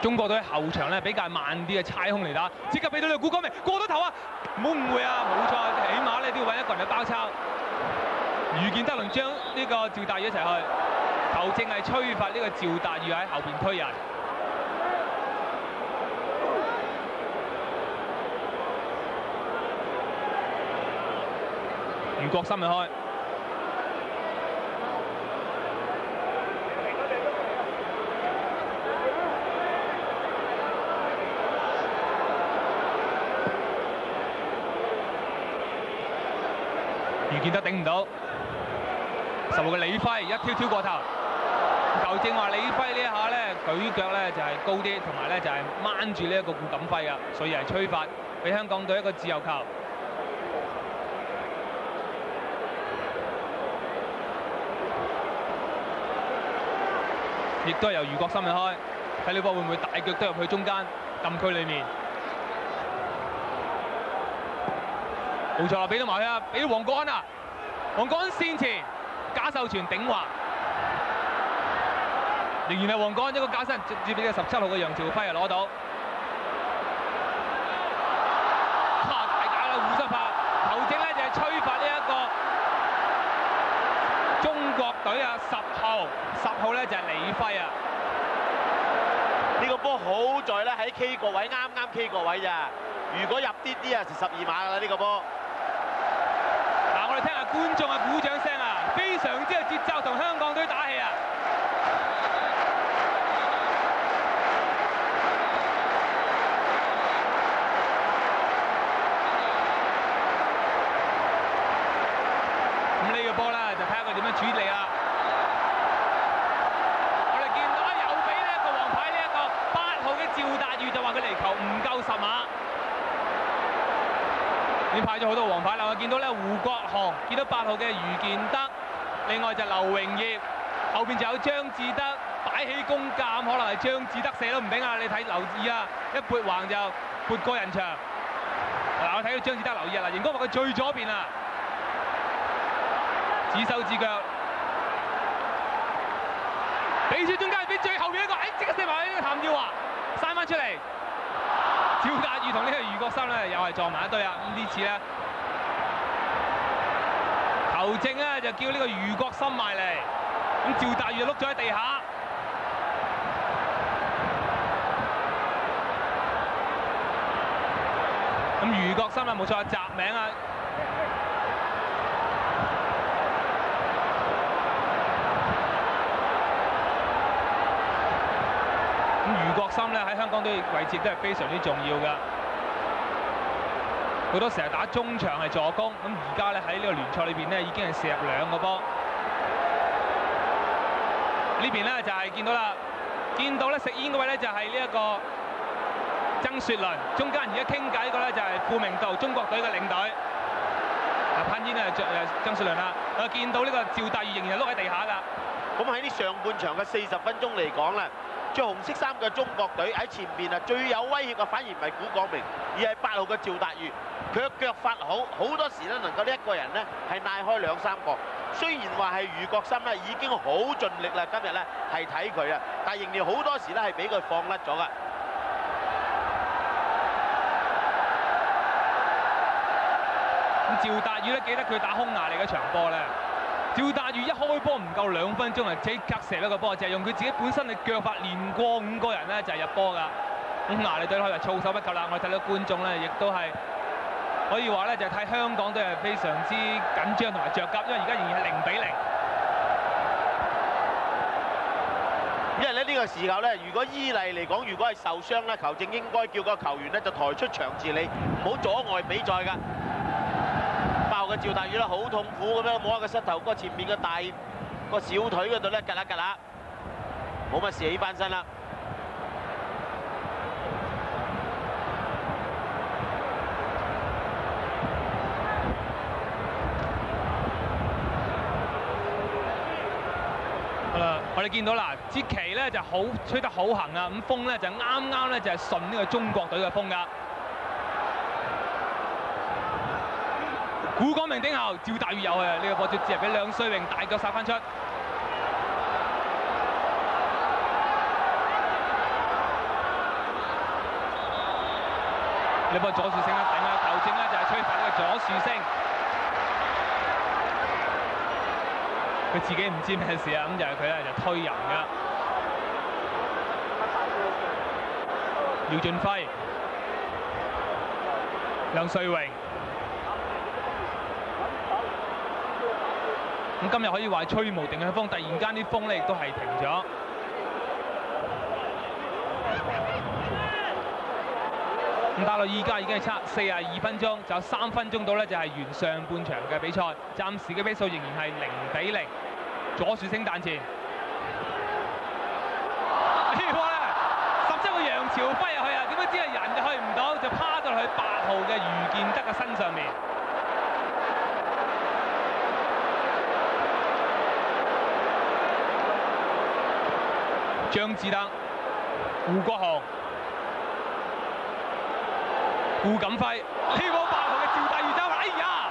中國隊後場咧比較慢啲嘅踩空嚟打，即刻俾到梁古江明過咗頭啊！唔好誤會啊，冇錯，起碼咧都要揾一個人去包抄。余建德同將呢個趙達宇一齊去，球證係吹罰呢個趙達宇喺後邊推人。余國森去開。余建德頂唔到，十號嘅李輝一挑挑過頭，球證話李輝呢一下咧舉腳咧就係高啲，同埋咧就係掹住呢一個顧錦輝啊，所以係吹罰，俾香港隊一個自由球。亦都係由余國森去開，睇呢波會唔會大腳都入去中間禁區裡面？冇錯啦，俾到埋去啊！俾到黃國安啊！黃國安先前賈秀全頂滑，仍然係黃國安一個假身，直接俾呢個十七號嘅楊朝輝啊攞到。哈！大搞啦，互失法，球證咧就系吹罰呢一个中國隊啊十号，十号咧就系李辉啊！呢个波好在咧喺 K 个位，啱啱 K 个位咋。如果入啲啲啊，就十二码噶啦呢个波。嗱，我哋听下观众嘅鼓掌声啊，非常之有節奏，同香港隊打氣啊！咁呢個波咧就睇下佢點樣處理啦。我哋見到啊，又俾呢一個黃牌，呢一個八號嘅趙達宇就話佢離球唔夠十碼。已經派咗好多黃牌啦！我見到咧胡國雄，見到八號嘅余建德，另外就劉榮業，後邊就有張志德擺起弓箭，可能係張志德射都唔定啊！你睇留意啊，一撥橫就撥過人牆。嗱，我睇到張志德留意啊！嗱，熒光幕佢最左邊啊，指手指腳，俾住中間，俾最後面一個，哎，即刻射埋去譚耀華，閂翻出嚟。趙達宇同呢個余國森咧又係撞埋一堆啊！咁呢次咧，球證咧就叫呢個余國森埋嚟，咁趙達宇碌咗喺地下。咁余國森啊冇錯，雜名啊。咁余國森咧喺香港隊位置都係非常之重要㗎，好多成日打中場係助攻，咁而家咧喺呢個聯賽裏邊咧已經係射入兩個波。呢邊咧就係見到啦，見到咧食煙嗰位咧就係呢一個曾雪倫，中間而家傾偈個咧就係傅明道，中國隊嘅領隊。啊噴煙啊，著誒曾雪倫啦，啊見到呢個趙達宇仍然係碌喺地下㗎。咁喺呢上半場嘅四十分鐘嚟講咧，着紅色衫嘅中國隊喺前邊啊，最有威脅嘅反而唔係古廣明，而係八號嘅趙達宇。佢嘅腳法好，好多時咧能夠呢一個人咧係嗌開兩三個。雖然話係余國森咧已經好盡力啦，今日咧係睇佢啊，但係仍然好多時咧係俾佢放甩咗噶。咁趙達宇咧，記得佢打匈牙利嗰場波咧。趙達宇一開波唔夠兩分鐘啊，即刻射一個波，就係用佢自己本身嘅腳法連過五個人咧，就係入波㗎。咁牙利隊可以話措手不及啦。我哋睇到觀眾咧，亦都係可以話咧，就係睇香港都係非常之緊張同埋着急，因為而家仍然係零比零。因為咧呢個時候咧，如果伊利嚟講，如果係受傷咧，球證應該叫個球員咧就抬出場治理，唔好阻礙比賽㗎。爆嘅趙大宇咧好痛苦咁樣摸下個膝頭哥前面嘅大個小腿嗰度咧，趌下趌下，冇乜事起翻身啦。我哋見到啦，支旗咧就好吹得好行啊，咁風咧就啱啱咧就係順呢個中國隊嘅風㗎。古廣明頂後，趙大宇有啊！呢、個波接接俾梁瑞榮大腳殺翻出。呢波左樹星啊，頂啊球證咧就係吹罰呢個左樹星。佢自己唔知咩事啊，咁就係佢咧就推人㗎。廖俊輝、梁瑞榮。咁今日可以話吹無定嘅風，突然間啲風咧亦都係停咗。打到依家已經係差四廿二分鐘，仲有三分鐘到咧就係完上半場嘅比賽，暫時嘅比數仍然係零比零。左樹星彈前，呢個咧十七個楊朝輝入去啊，點解知係人就去唔到，就趴咗去八號嘅余建德嘅身上面。張志德、胡國豪、顧錦輝，呢個八號嘅趙大宇走，哎呀！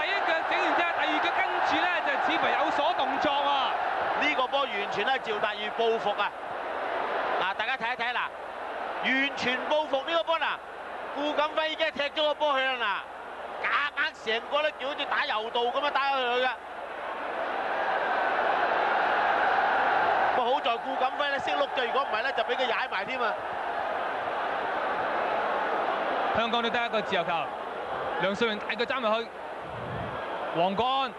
第一腳整完之後，第二腳跟住咧就似乎有所動作啊！呢個波完全係趙大宇報復啊！嗱，大家睇一睇嗱，完全報復呢個波嗱，顧錦輝已經踢咗個波去啦嗱，夾硬成個咧叫好似打柔道咁樣打咗去嘅。不過好在顧錦輝咧識碌嘅，如果唔係咧就俾佢踩埋添啊！香港都得一個自由球，梁瑞榮大腳爭入去，黃幹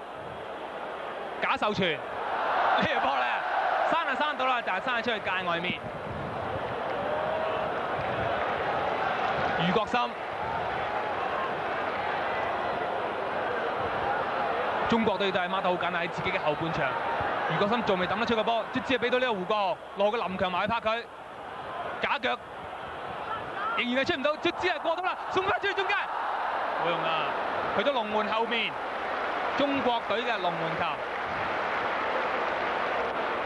假手傳呢個波咧，生就生到啦，但係閂咗出去界外面。余國森，中國隊就係抹得好緊喺自己嘅後半場。余國森仲未抌得出個波，即只係俾到呢個胡國，落個林強埋去拍佢，仍然係出唔到，卒之係過到啦，送翻出去中間，冇用啊！去到龍門後面，中國隊嘅龍門球。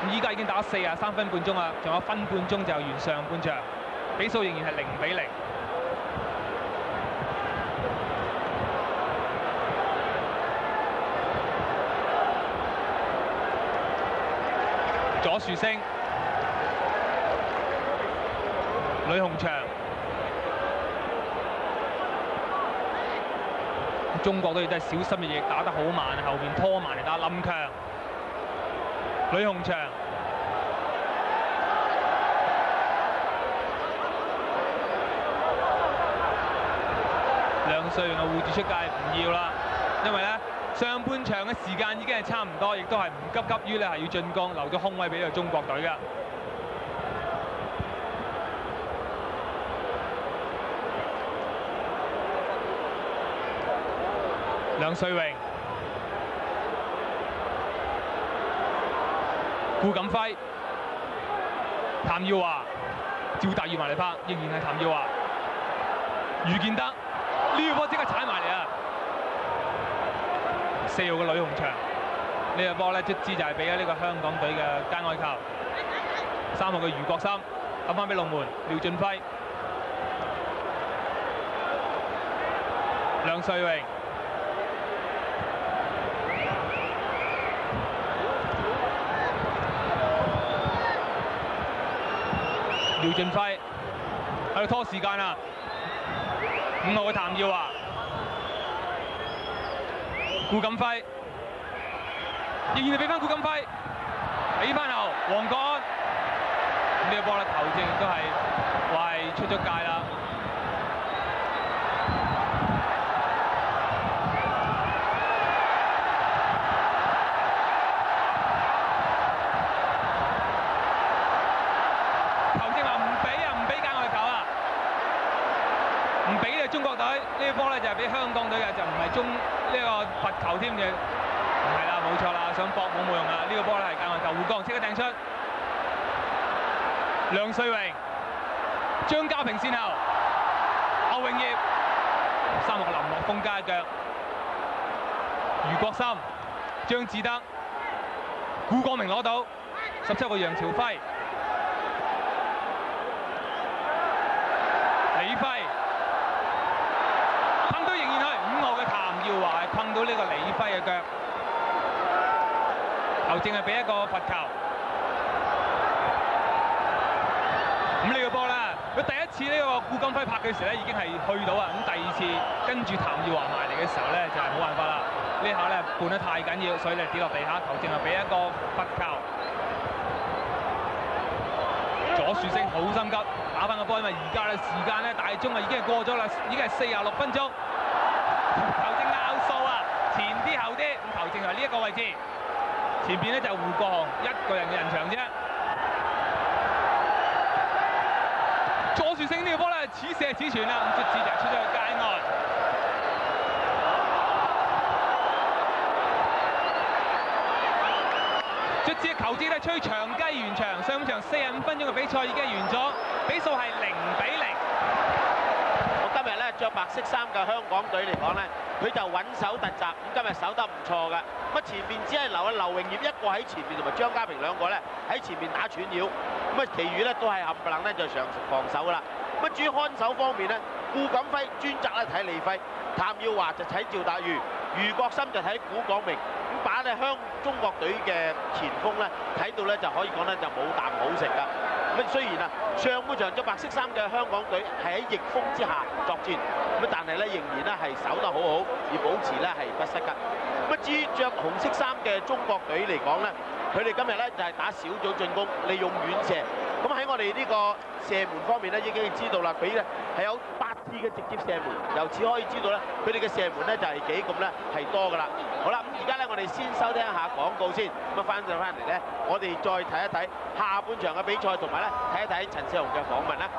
咁依家已經打四啊三分半鐘啦，仲有分半鐘就完上半場，比數仍然係零比零。左樹星、呂鴻祥。中國隊真係小心翼翼打得好慢，後面拖慢嚟打林強、呂鴻祥、梁瑞榮啊護住出界唔要啦，因為咧上半場嘅時間已經係差唔多，亦都係唔急急於咧係要進攻，留咗空位俾呢個中國隊嘅。梁瑞榮、顧錦輝、譚耀華、趙大宇埋嚟拍，仍然係譚耀華、余建德呢個波即刻踩埋嚟啊！四號嘅呂鴻祥呢個波咧，卒之就係俾咗呢個香港隊嘅界外球。三號嘅余國森抌翻俾龍門廖俊輝、梁瑞榮。廖俊輝喺度拖時間啊！五號嘅譚耀華、顧錦輝，仍然係俾翻顧錦輝，俾翻後黃幹，呢個波咧球正都係話係出咗界啦。中呢個罰球添嘅，唔係啦，冇錯啦，想搏冇冇用啊！呢個波咧係界外球，胡江即刻掟出，梁瑞榮、張家平先後，歐永業，三號林樂峰加一腳，余國森、張志德、顧國明攞到，十七號楊朝輝。李輝，撐隊仍然去，五號嘅譚耀華，碰到呢個李輝嘅腳，球正係俾一個罰球。咁呢個波咧，佢第一次呢個顧金輝拍嘅時咧已經係去到啊，咁第二次跟住譚耀華埋嚟嘅時候咧就係冇辦法啦。呢下咧判得太緊要，所以咧跌落地下，球正係俾一個罰球。左樹星好心急，打翻個波，因為而家咧時間咧大鐘啊已經係過咗啦，已經係四廿六分鐘。球證係呢一個位置，前邊咧就胡國雄一個人嘅人牆啫。左樹星呢個波咧似射似傳啦，咁卒之就出咗去界外。卒之球證咧吹長雞完場，上半場四十五分鐘嘅比賽已經完咗，比數係零比零。我今日咧着白色衫嘅香港隊嚟講咧，佢就穩守突襲，咁今日守得唔錯嘅。咁啊前面只係留啊劉榮業一個喺前面，同埋張家平兩個咧喺前面打串繞，咁啊其餘咧都係冚唪唥咧就上防守噶啦。咁啊至於看守方面咧，顧錦輝專責咧睇李輝，譚耀華就睇趙達瑜，余國森就睇古廣明。咁把咧香中國隊嘅前鋒咧睇到咧就可以講咧就冇啖好食噶。咁雖然啊上半場着白色衫嘅香港隊係喺逆風之下作戰，咁但係咧仍然咧係守得好好，而保持咧係不失㗎。咁啊至於着紅色衫嘅中國隊嚟講咧，佢哋今日咧就係打小組進攻，利用遠射。咁喺我哋呢個射門方面咧，已經知道啦，佢咧係有八次嘅直接射門，由此可以知道咧，佢哋嘅射門咧就係幾咁咧係多噶啦。好啦，咁而家咧我哋先收聽一下廣告先，咁啊翻上翻嚟咧，我哋再睇一睇下半場嘅比賽，同埋咧睇一睇陳少雄嘅訪問啦。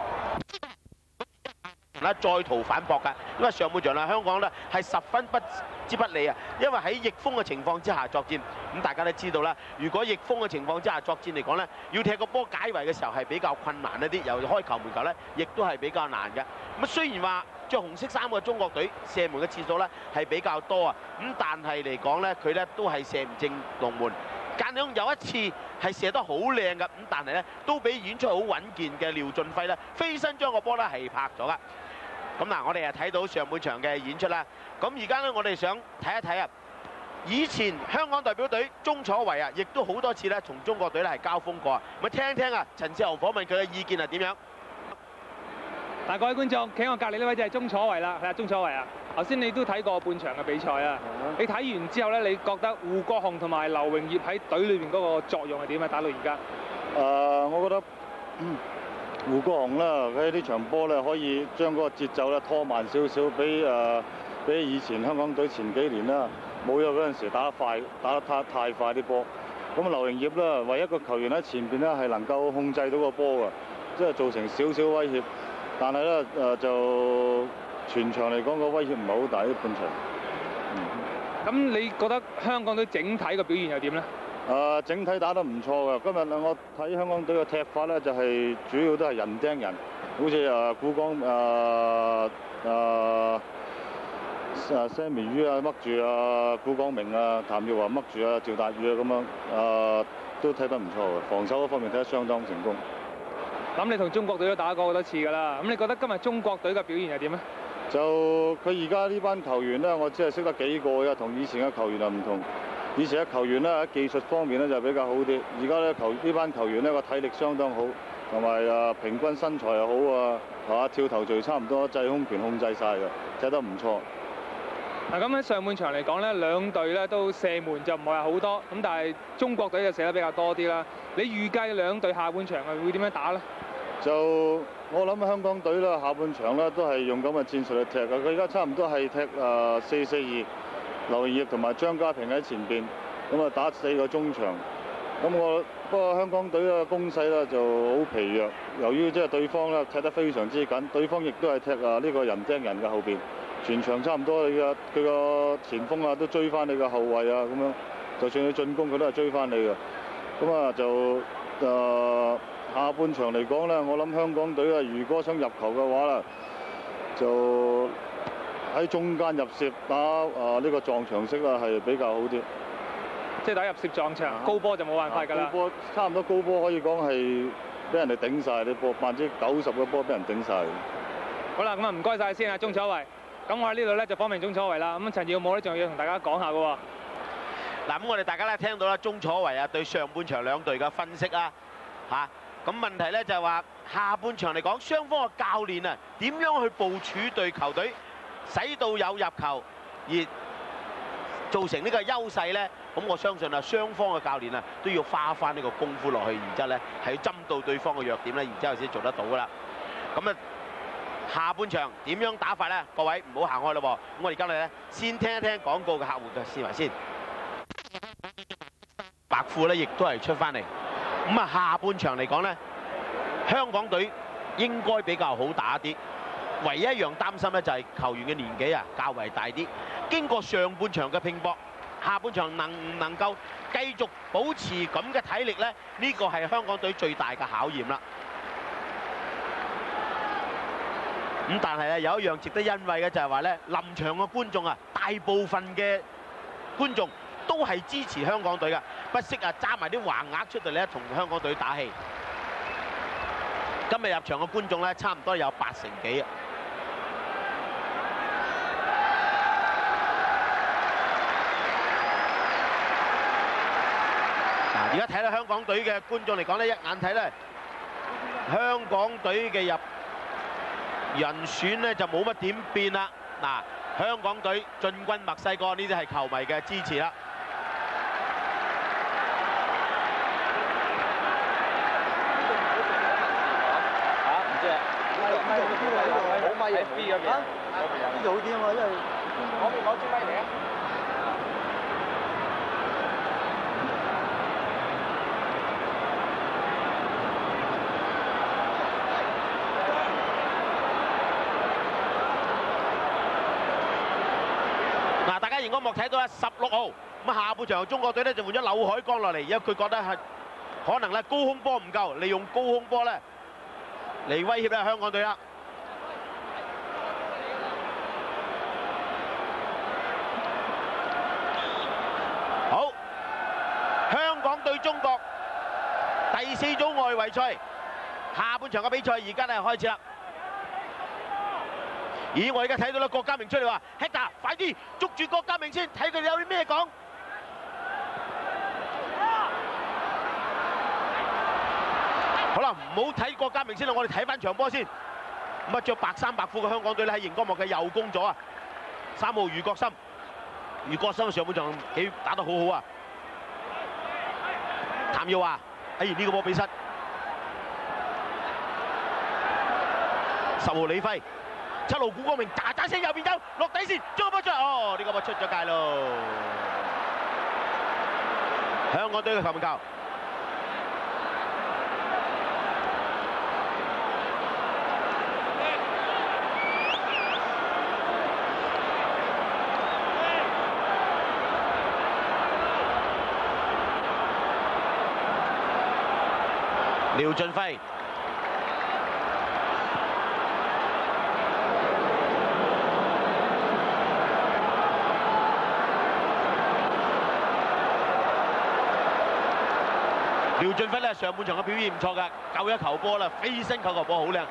啦，再圖反駁㗎，因為上半場啦，香港咧係十分不之不利啊，因為喺逆風嘅情況之下作戰，咁大家都知道啦，如果逆風嘅情況之下作戰嚟講咧，要踢個波解圍嘅時候係比較困難一啲，尤其開球門球咧，亦都係比較難嘅。咁雖然話着紅色衫嘅中國隊射門嘅次數咧係比較多啊，咁但係嚟講咧，佢咧都係射唔正龍門。間中有一次係射得好靚㗎，咁但係咧都俾演出好穩健嘅廖俊輝咧飛身將個波咧係拍咗㗎。咁嗱，我哋啊睇到上半場嘅演出啦。咁而家咧，我哋想睇一睇啊，以前香港代表隊鐘楚維啊，亦都好多次咧同中國隊咧係交鋒過啊。咁啊，聽聽啊，陳志豪訪問佢嘅意見係點樣？嗱，各位觀眾，企我隔離呢位就係鐘楚維啦，係啊，鐘楚維啊。頭先你都睇過半場嘅比賽啊，你睇完之後咧，你覺得胡國雄同埋劉榮業喺隊裏邊嗰個作用係點啊？打到而家？誒、呃我覺得、嗯胡國雄啦，喺呢場波咧可以將嗰個節奏咧拖慢少少，俾誒、比以前香港隊前幾年啦，冇咗嗰陣時打得快，打得太太快啲波。咁啊，劉榮業啦，唯一一個球員喺前邊咧係能夠控制到個波嘅，即係造成少少威脅。但係咧誒就全場嚟講個威脅唔係好大呢半場。嗯咁你覺得香港隊整體嘅表現又點咧？誒、整體打得唔錯嘅。今日我睇香港隊嘅踢法咧，就係、主要都係人盯人，好似誒古江誒誒誒 Sammy 於啊，掹住啊古光明啊，譚耀華掹住啊趙達宇啊咁樣啊、都睇得唔錯嘅。防守嗰方面睇得相當成功。咁你同中國隊都打過好多次㗎啦，咁你覺得今日中國隊嘅表現係點咧？就佢而家呢班球員咧，我只係識得幾個嘅，同以前嘅球員又唔同。以前嘅球員咧喺技術方面咧就比較好啲，而家咧球呢班球員咧個體力相當好，同埋啊平均身材又好啊，係嘛跳投就差唔多制空權控制晒嘅，踢得唔錯。嗱，咁喺上半場嚟講咧，兩隊咧都射門就唔係好多，咁但係中國隊就射得比較多啲啦。你預計兩隊下半場係會點樣打咧？就我諗香港隊啦，下半場咧都係用咁嘅戰術去踢嘅。佢而家差唔多係踢誒四四二，劉業同埋張家平喺前邊，咁啊打四個中場。咁我不過香港隊嘅攻勢咧就好疲弱，由於即係對方咧踢得非常之緊，對方亦都係踢啊呢個人盯人嘅後邊，全場差唔多你嘅佢個前鋒啊都追翻你嘅後衞啊咁樣，就算你進攻佢都係追翻你嘅。咁啊就誒。呃下半場嚟講咧，我諗香港隊啊，如果想入球嘅話咧，就喺中間入攝打啊呢個撞牆式啊，係比較好啲。即係打入攝撞牆，高波就冇辦法㗎啦高。波差唔多高波可以講係俾人哋頂晒你波，百分之九十嘅波俾人頂晒。好啦，咁啊唔該晒先啊，鐘楚維。咁我喺呢度咧就方便中楚慧啦。咁陳耀武咧仲要同大家講下嘅喎。嗱，咁我哋大家咧聽到啦，鐘楚維啊對上半場兩隊嘅分析啦，嚇。咁問題咧就係話下半場嚟講，雙方嘅教練啊點樣去部署隊球隊，使到有入球而造成呢個優勢咧？咁我相信啊，雙方嘅教練啊都要花翻呢個功夫落去，然之後咧係要針對對方嘅弱點咧，然之後先做得到噶啦。咁啊，下半場點樣打法咧？各位唔好行開咯喎！咁我哋今日咧先聽一聽廣告嘅客戶嘅思維先。白褲咧亦都係出翻嚟。咁啊，下半場嚟講咧，香港隊應該比較好打啲。唯一一樣擔心咧就係球員嘅年紀啊較為大啲。經過上半場嘅拼搏，下半場能唔能夠繼續保持咁嘅體力咧？呢個係香港隊最大嘅考驗啦。咁但係咧有一樣值得欣慰嘅就係話咧，臨場嘅觀眾啊，大部分嘅觀眾都係支持香港隊嘅，不惜啊揸埋啲橫額出嚟咧，同香港隊打氣。今日入場嘅觀眾咧，差唔多有八成幾啊！而家睇到香港隊嘅觀眾嚟講咧，一眼睇咧，香港隊嘅入人選咧就冇乜點變啦。嗱，香港隊進軍墨西哥呢啲係球迷嘅支持啦。嗱，大家熒光幕睇到啦，十六號咁下半場中國隊咧就換咗柳海江落嚟，因為佢覺得係可能咧高空波唔夠，利用高空波咧嚟威脅咧香港隊啦。好，香港對中國第四組外圍賽下半場嘅比賽而家咧開始啦。咦！我而家睇到啦，郭家明出嚟話：Hector，快啲捉住郭家明先，睇佢哋有啲咩講。好啦，唔好睇郭家明先啦，我哋睇翻場波先。咁啊，着白衫白褲嘅香港隊咧喺熒光幕嘅右攻咗啊！三號余國森，余國森上半場幾打得好好啊！譚耀華，哎呢個波比失。十號李輝。七路古光明喳喳聲右邊走，落底線，將波出，哦呢個波出咗界咯。香港隊嘅球門球。廖俊輝。俊輝咧上半場嘅表現唔錯㗎，救一球波啦，飛身救球波好靚。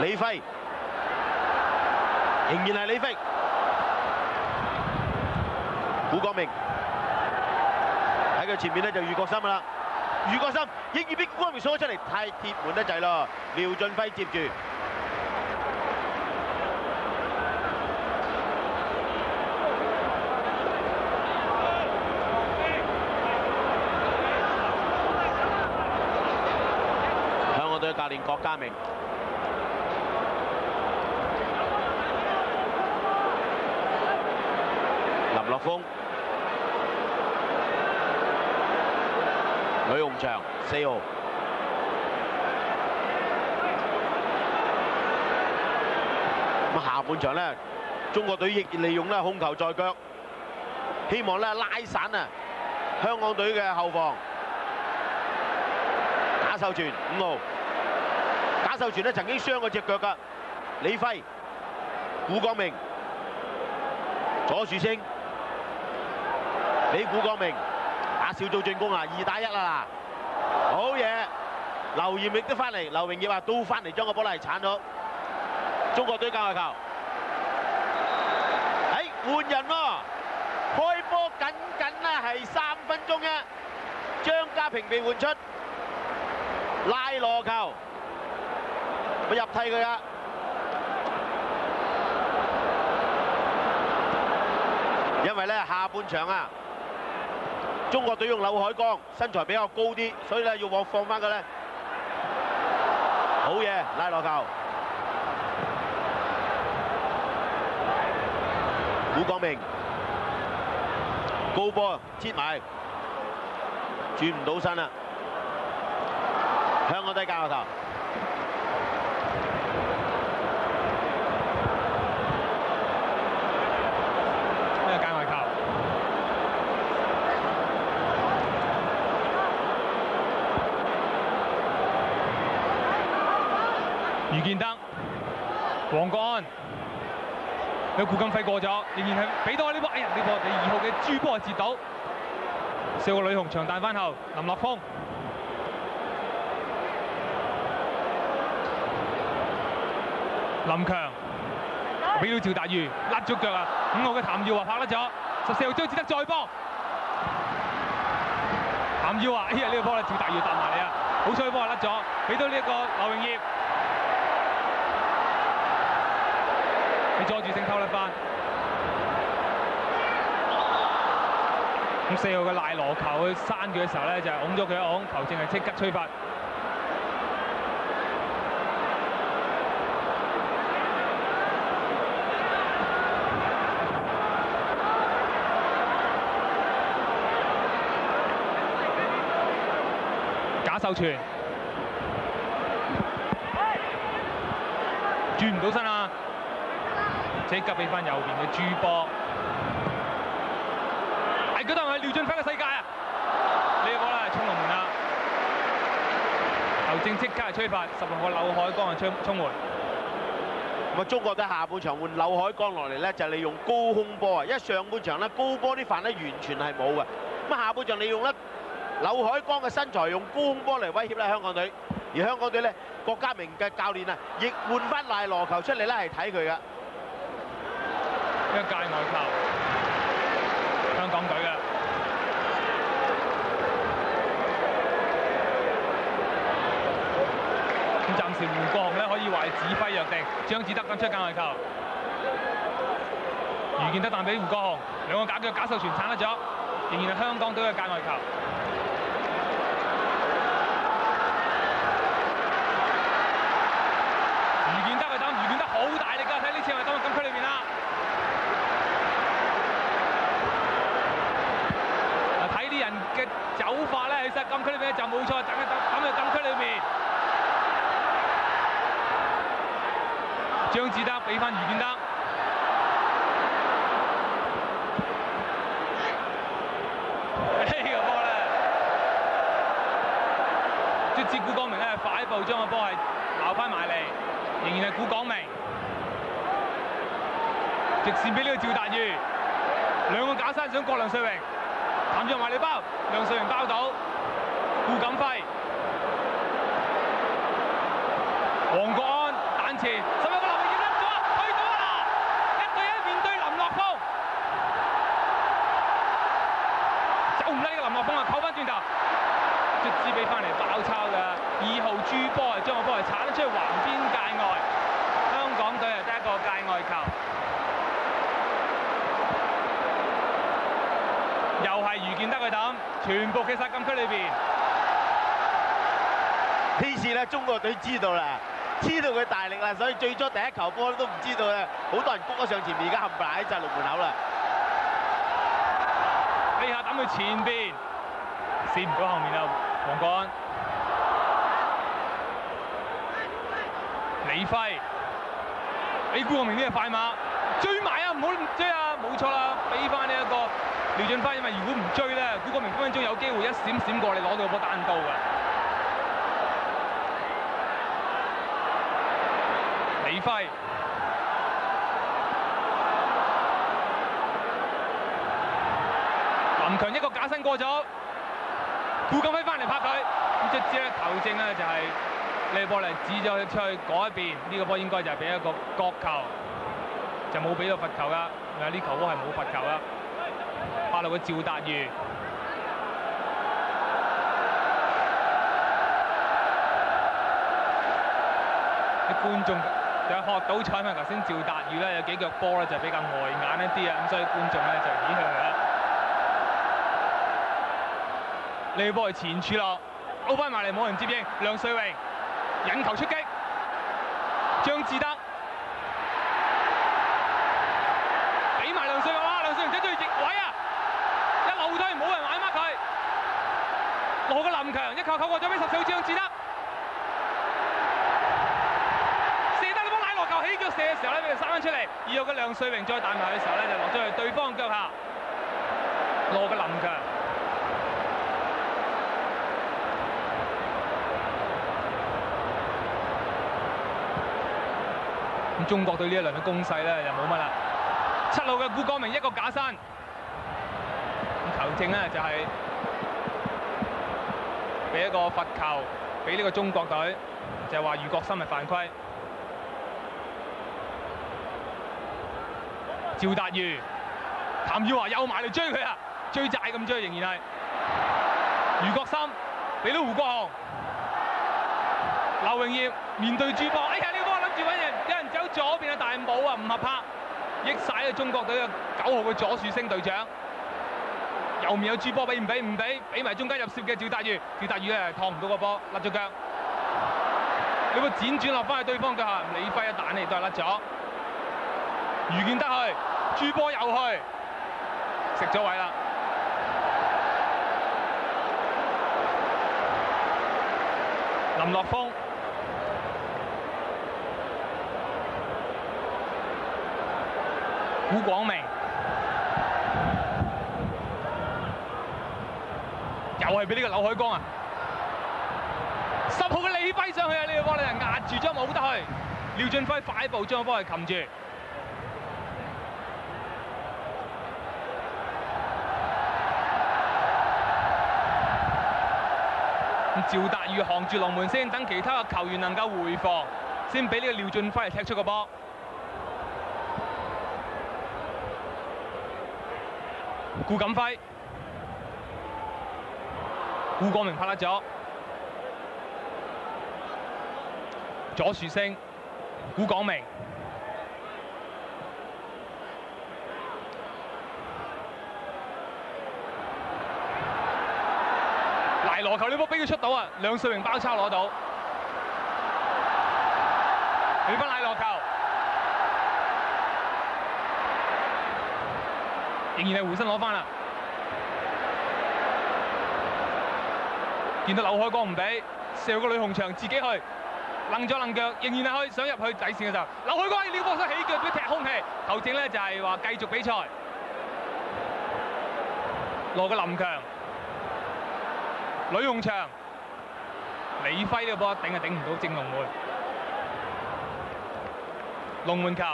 李輝仍然係李輝，古國明喺佢前面咧就余國森啦。余國森應要俾古光明掃咗出嚟，太鐵門得滯咯。廖俊輝接住，香港隊教練郭家明。林樂峰。呂鴻祥四號，咁下半場咧，中國隊亦利用咧控球在腳，希望咧拉散啊香港隊嘅後防。賈秀全五號，賈秀全咧曾經傷過只腳㗎，李輝、古光明、左樹星、李古光明打小組進攻啊，二打一啦嗱，好嘢！劉艷亦都翻嚟，劉榮業啊都翻嚟將個波嚟鏟咗，中國隊界外球。誒換人喎，開波僅僅咧係三分鐘啫，張家平被換出，拉羅球，咪入替佢啊！因為咧下半場啊，中國隊用柳海江身材比較高啲，所以咧要往放翻佢咧。好嘢，拉落球。古光明高波接埋，轉唔到身啦。香港隊交個球。呢個界外球。余建德、黃國安，有顧金輝過咗，仍然係俾到呢波，哎呀呢波你二號嘅朱波截到，四號女紅長彈翻後，林樂峰。林強俾到趙達瑜甩咗腳啊！五號嘅譚耀華拍甩咗，十四號張志德再幫譚耀華，哎呀呢個波咧趙達瑜搭埋嚟啊！好彩波係甩咗，俾到呢一個劉永業，阻住性偷甩翻。咁四號嘅賴羅球去閂佢嘅時候咧，就係擁咗佢一擁，球證係即刻吹罰。假手傳，轉唔到身啊！即刻俾翻右邊嘅朱波，係嗰度係廖俊輝嘅世界啊！呢個波咧衝龍門啦，球證即刻係吹發，十六個柳海江係衝衝門。咁啊，中國隊下半場換柳海江落嚟咧，就利用高空波啊！因為上半場咧高波啲犯咧完全係冇嘅，咁下半場利用咧柳海江嘅身材用高空波嚟威脅咧香港隊，而香港隊咧郭家明嘅教練啊，亦換翻賴羅球出嚟咧係睇佢噶。一界外球，香港隊嘅。咁暫時胡國雄咧可以話係指揮若定，張志德咁出界外球，余建德彈俾胡國雄，兩個假腳假手傳鏟得咗，仍然係香港隊嘅界外球。余建德去抌，余建德好大力㗎，睇呢次係咪抌到禁區裏邊啦？啊！睇啲人嘅走法咧，其實禁區裏邊就冇錯，等佢抌抌去禁區裏面。張志德俾翻余建德，呢個波咧，即係古光明咧快步將個波係撈翻埋嚟，仍然係古廣明，直線俾呢個趙達宇，兩個假山想過梁瑞榮。譚耀埋嚟包，梁瑞榮包到，胡錦輝、黃國安彈前，十一個劉榮業甩咗，去到啊啦，一對一面對林樂峰，走唔甩呢個林樂峰啊，扣翻轉頭，卒之俾翻嚟爆抄嘅二號朱波係將個波係鏟得出去橫邊界外，香港隊係得一個界外球。又係余建德去抌，全部企晒禁區裏邊。呢次咧中國隊知道啦，知道佢大力啦，所以最初第一球波都唔知道咧，好多人谷咗上前面，而家冚唪喺閘龍門口啦。呢下抌去前邊，閃唔到後面啊！黃國安、李輝、李顧明呢個快馬追埋啊！唔好追啊！冇錯啦，俾翻呢一個廖俊輝，因為如果唔追咧，古國明分分鐘有機會一閃閃過你攞到個波單刀㗎。林强一个假身过咗，顧錦輝翻嚟拍佢，咁即知咧球證咧就系呢波嚟指咗出去嗰一邊，呢、个波应该就系俾一个角球，就冇俾到罚球噶，啊呢球波系冇罚球噶，八路嘅趙達瑜。啲觀眾就學到彩嘛？頭先趙達宇咧有幾腳波咧就比較礙眼一啲啊，咁所以觀眾咧就倚向佢啦。呢波係前處落，撈翻埋嚟冇人接應，梁瑞榮引球出擊，張志德俾埋梁瑞榮，哇！梁瑞榮仔中意逆位啊！一路推冇人買乜佢，羅嘅林強一球扣過咗俾十四號張志德。射得呢波拉落球起腳射嘅時候咧，俾佢三分出嚟。二號嘅梁瑞榮再彈埋嘅時候咧，就落咗去對方腳下。落嘅林強，咁中國隊呢一輪嘅攻勢咧就冇乜啦。七號嘅顧光明一個假身，咁球證咧就係俾一個罰球俾呢個中國隊，就係話余國森係犯規。趙達瑜、譚耀華又埋嚟追佢啊！追債咁追，仍然係余國森俾到胡國雄、劉榮業面對主波，哎呀呢波諗住揾人，有人走左邊啊，但係冇啊，唔合拍，益晒啊中國隊嘅九號嘅左樹星隊長。右面有主波，俾唔俾？唔俾，俾埋中間入攝嘅趙達瑜，趙達瑜咧趟唔到個波，甩咗腳。你會輾轉落翻去對方腳下，李辉一彈嚟都係甩咗。余建德去，朱波又去，食咗位啦。林樂峰，古廣明，又係俾呢個劉海光啊！十號嘅李辉上去啊！呢个波咧就壓住咗冇得去，廖俊輝快步將個波係擒住。趙達宇行住龍門先，等其他嘅球員能夠回防，先俾呢個廖俊輝踢出個波。顧錦輝、顧國明拍甩咗，左樹星、顧廣明。羅球呢波俾佢出到啊！梁瑞榮包抄攞到，俾翻大羅球，仍然係胡新攞翻啦。見到劉海光唔俾，射個呂鴻祥自己去，楞咗楞腳，仍然係去想入去底線嘅時候，劉海光呢波想起腳俾踢空氣，球證咧就係話繼續比賽。羅嘅林強。呂鴻祥、李輝呢波頂係頂唔到正龍門，龍門球。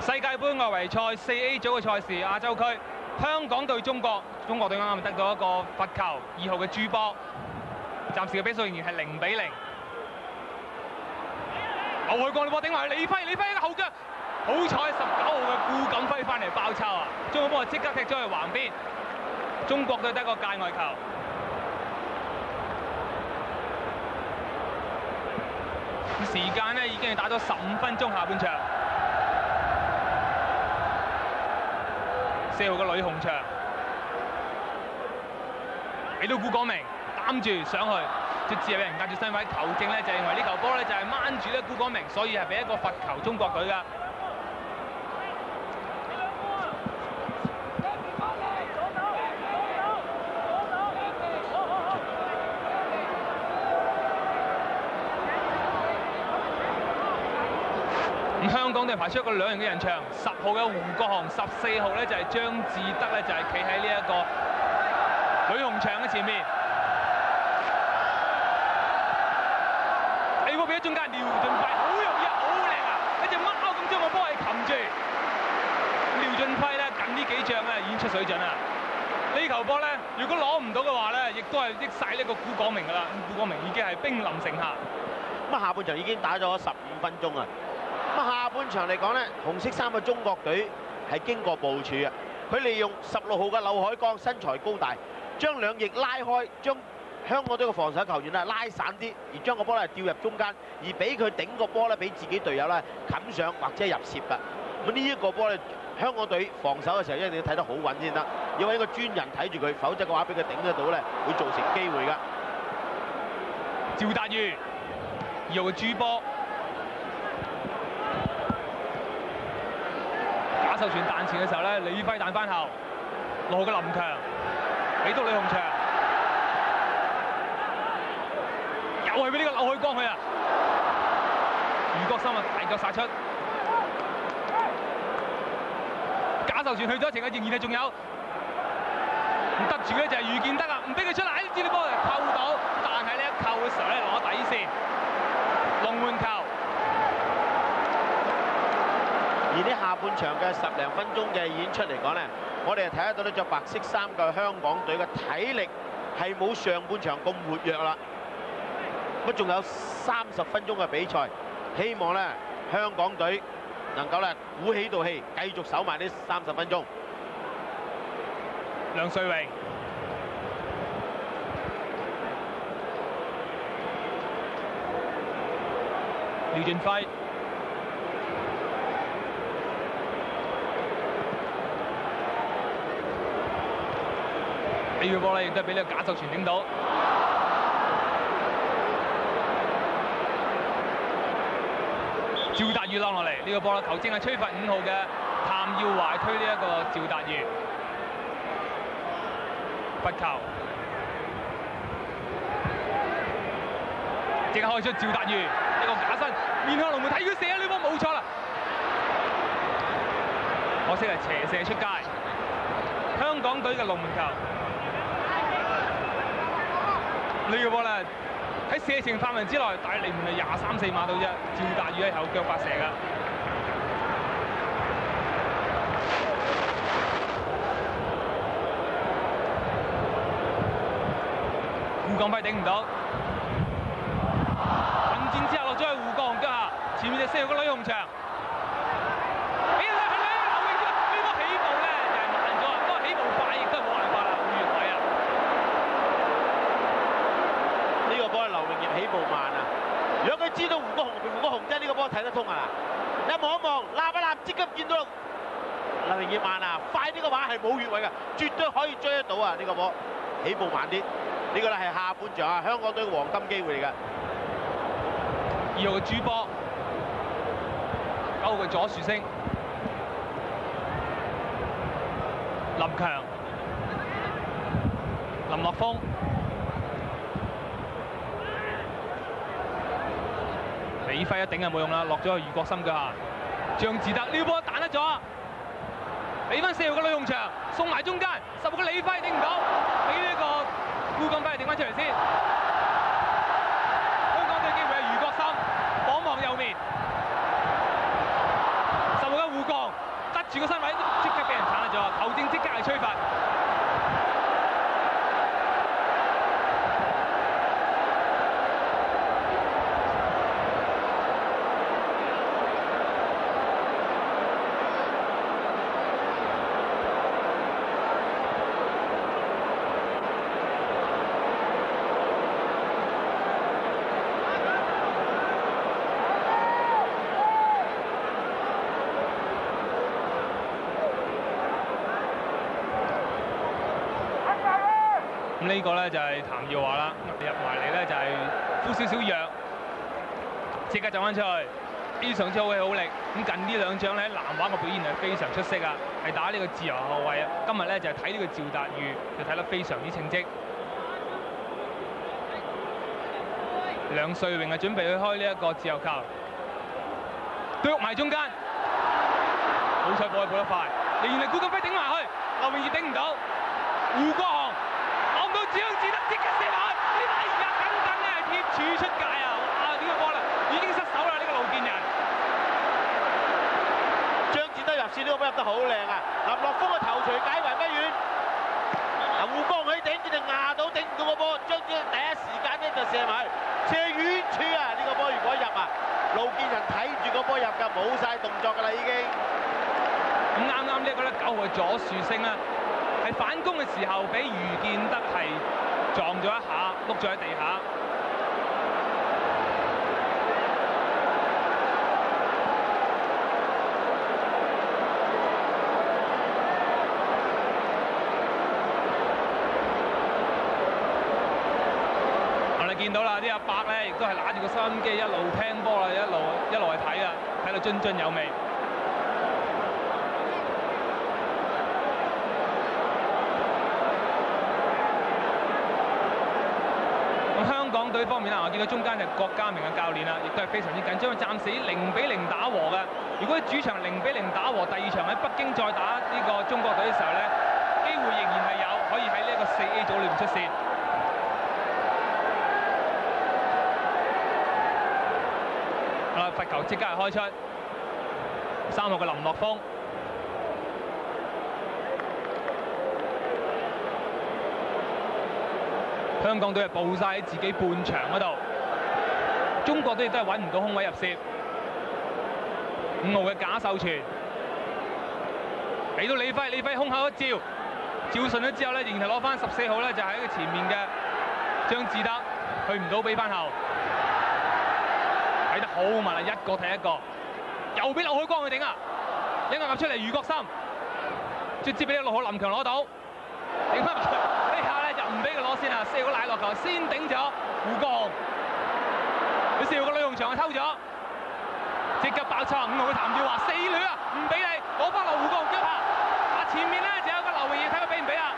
世界盃外圍賽四 A 組嘅賽事，亞洲區。香港對中國，中國隊啱啱得到一個罰球，二號嘅朱波，暫時嘅比數仍然係零比零。劉海光你波頂埋李輝，李輝一個後腳，好彩十九號嘅顧錦輝翻嚟爆抄啊！中國波即刻踢咗去橫邊，中國隊得個界外球。時間呢已經係打咗十五分鐘下半場。四號嘅呂鴻祥俾到古廣明擔住上去，即係俾人隔住身位。球證咧就認為呢球波咧就係掹住咧古廣明，所以係俾一個罰球中國隊㗎。咁香港隊隊排出一個兩人嘅人牆，十號嘅胡國雄，十四號咧就係張志德咧就係企喺呢一個呂紅祥嘅前面。你會俾中間廖俊輝好容易，好靚啊！一隻貓咁將個波係擒住。廖俊輝咧近呢幾仗咧已經出水準啦。呢球波咧，如果攞唔到嘅話咧，亦都係益晒呢個古廣明噶啦。古廣明已經係兵臨城下。咁，下半場已經打咗十五分鐘啊！咁，下半場嚟講咧，紅色衫嘅中國隊係經過部署啊！佢利用十六號嘅劉海江身材高大，將兩翼拉開，將香港隊嘅防守球員咧拉散啲，而將個波咧吊入中間，而俾佢頂個波咧，俾自己隊友咧冚上或者入攝㗎。咁呢一個波咧，香港隊防守嘅時候一定要睇得好穩先得，要揾一個專人睇住佢，否則嘅話俾佢頂得到咧，會造成機會噶。趙達宇，二號嘅朱波，賈秀全彈前嘅時候咧，李輝彈翻後，六號嘅林強俾到李紅祥，又係俾呢個劉海光去啊！余國森啊，大腳殺出，賈秀全去咗一程嘅，仍然係仲有。唔得住咧就係余建德啊，唔俾佢出嚟，呢支波嚟扣到，但係呢一扣嘅時候咧攞底線，龍門球。而呢下半場嘅十零分鐘嘅演出嚟講咧，我哋係睇得到呢着白色衫嘅香港隊嘅體力係冇上半場咁活躍啦。咁仲有三十分鐘嘅比賽，希望咧香港隊能夠咧鼓起道氣，繼續守埋呢三十分鐘。梁瑞榮，廖俊輝，呢個波咧亦都係俾呢個賈秀全頂到。趙達宇浪落嚟，呢個波球正係吹罰五號嘅譚耀懷推呢一個趙達宇。罰球，即刻開出趙達宇一個假身，面向龍門睇佢射啊！呢波冇錯啦，可惜係斜射出街。香港隊嘅龍門球，呢個波咧喺射程範圍之內，但係離門係廿三四碼到啫。趙達宇喺後腳發射㗎。胡鋼輝頂唔到，混戰之後落咗去胡國雄腳下，前面就四號個呂紅祥，俾佢係咪劉永傑呢個起步咧就係慢咗啊！不過起步快亦都係冇辦法啦，會越位啊！呢個波係劉永業起步慢啊！如果佢知道胡國雄胡國雄真係呢個波睇得通啊立一立，即刻見到劉永業慢啊！快啲嘅話係冇越位嘅，絕對可以追得到啊！呢個波起步慢啲。呢個咧係下半場啊，香港隊嘅黃金機會嚟㗎。二號嘅朱波，九號嘅左樹星，林強、林樂峰、李輝一頂係冇用啦，落咗去余國森腳下，張志德呢波彈得咗，俾翻四號嘅呂紅祥送埋中間，十號嘅李輝頂唔到，俾呢個。顧錦輝頂翻出嚟先，香港隊機會係余國森，往望右面，十號嘅胡鋼得住個身位，即刻俾人鏟咗，球證即刻係吹罰。呢個咧就係譚耀華啦，入埋嚟咧就係呼少少藥，即刻走翻出去，非常之好嘅好力。咁近呢兩仗咧南華嘅表現係非常出色啊，係打呢個自由後衞啊。今日咧就係睇呢個趙達宇，就睇得非常之稱職。梁瑞榮啊準備去開呢一個自由球，對埋中間，好彩波佢補得快，仍然係古錦輝頂埋去，劉永業頂唔到，胡國雄攞唔到張志德即刻射埋去，呢個哎呀緊緊咧係貼柱出界啊！哇！呢個波啦已經失手啦，呢個路建人。張志德入線呢個波入得好靚啊！林乐峰嘅頭槌解圍不遠，啊胡江喺頂住就壓到頂唔到個波，張志德第一時間咧就射埋，射遠處啊！呢、個波如果入啊，路建人睇住個波入㗎，冇晒動作㗎啦已經。咁啱啱呢一個咧九號嘅左樹星咧，係反攻嘅時候俾余建德係撞咗一下，碌咗喺地下。我哋見到啦，啲阿伯咧亦都係揦住個收音機一路聽波啦，一路一路去睇啊，睇到津津有味。咁香港隊方面啊，我見到中間就郭家明嘅教練啦，亦都係非常之緊張，因為暫時零比零打和嘅。如果主場零比零打和，第二場喺北京再打呢個中國隊嘅時候咧，機會仍然係有可以喺呢一個四 A 組裏面出線。好啦，罰球即刻係開出，三號嘅林樂峰。香港隊係佈晒喺自己半場嗰度，中國隊亦都係揾唔到空位入射。五號嘅賈秀全俾到李輝，李輝空口一照，照順咗之後咧，仍然係攞翻十四號咧，就喺佢前面嘅張志德，去唔到俾翻後，得好密啊，一個踢一個，又俾劉海光去頂啊，一個出嚟余國森，直接俾六號林強攞到，頂翻埋去。呢下咧就唔俾佢攞先啊！四號奶落球先頂咗胡國雄，佢四號個女紅牆係偷咗，即刻爆錯五號嘅譚耀華四女啊！唔俾你攞翻落胡國雄腳下，啊前面咧就有個劉榮業睇佢俾唔俾啊？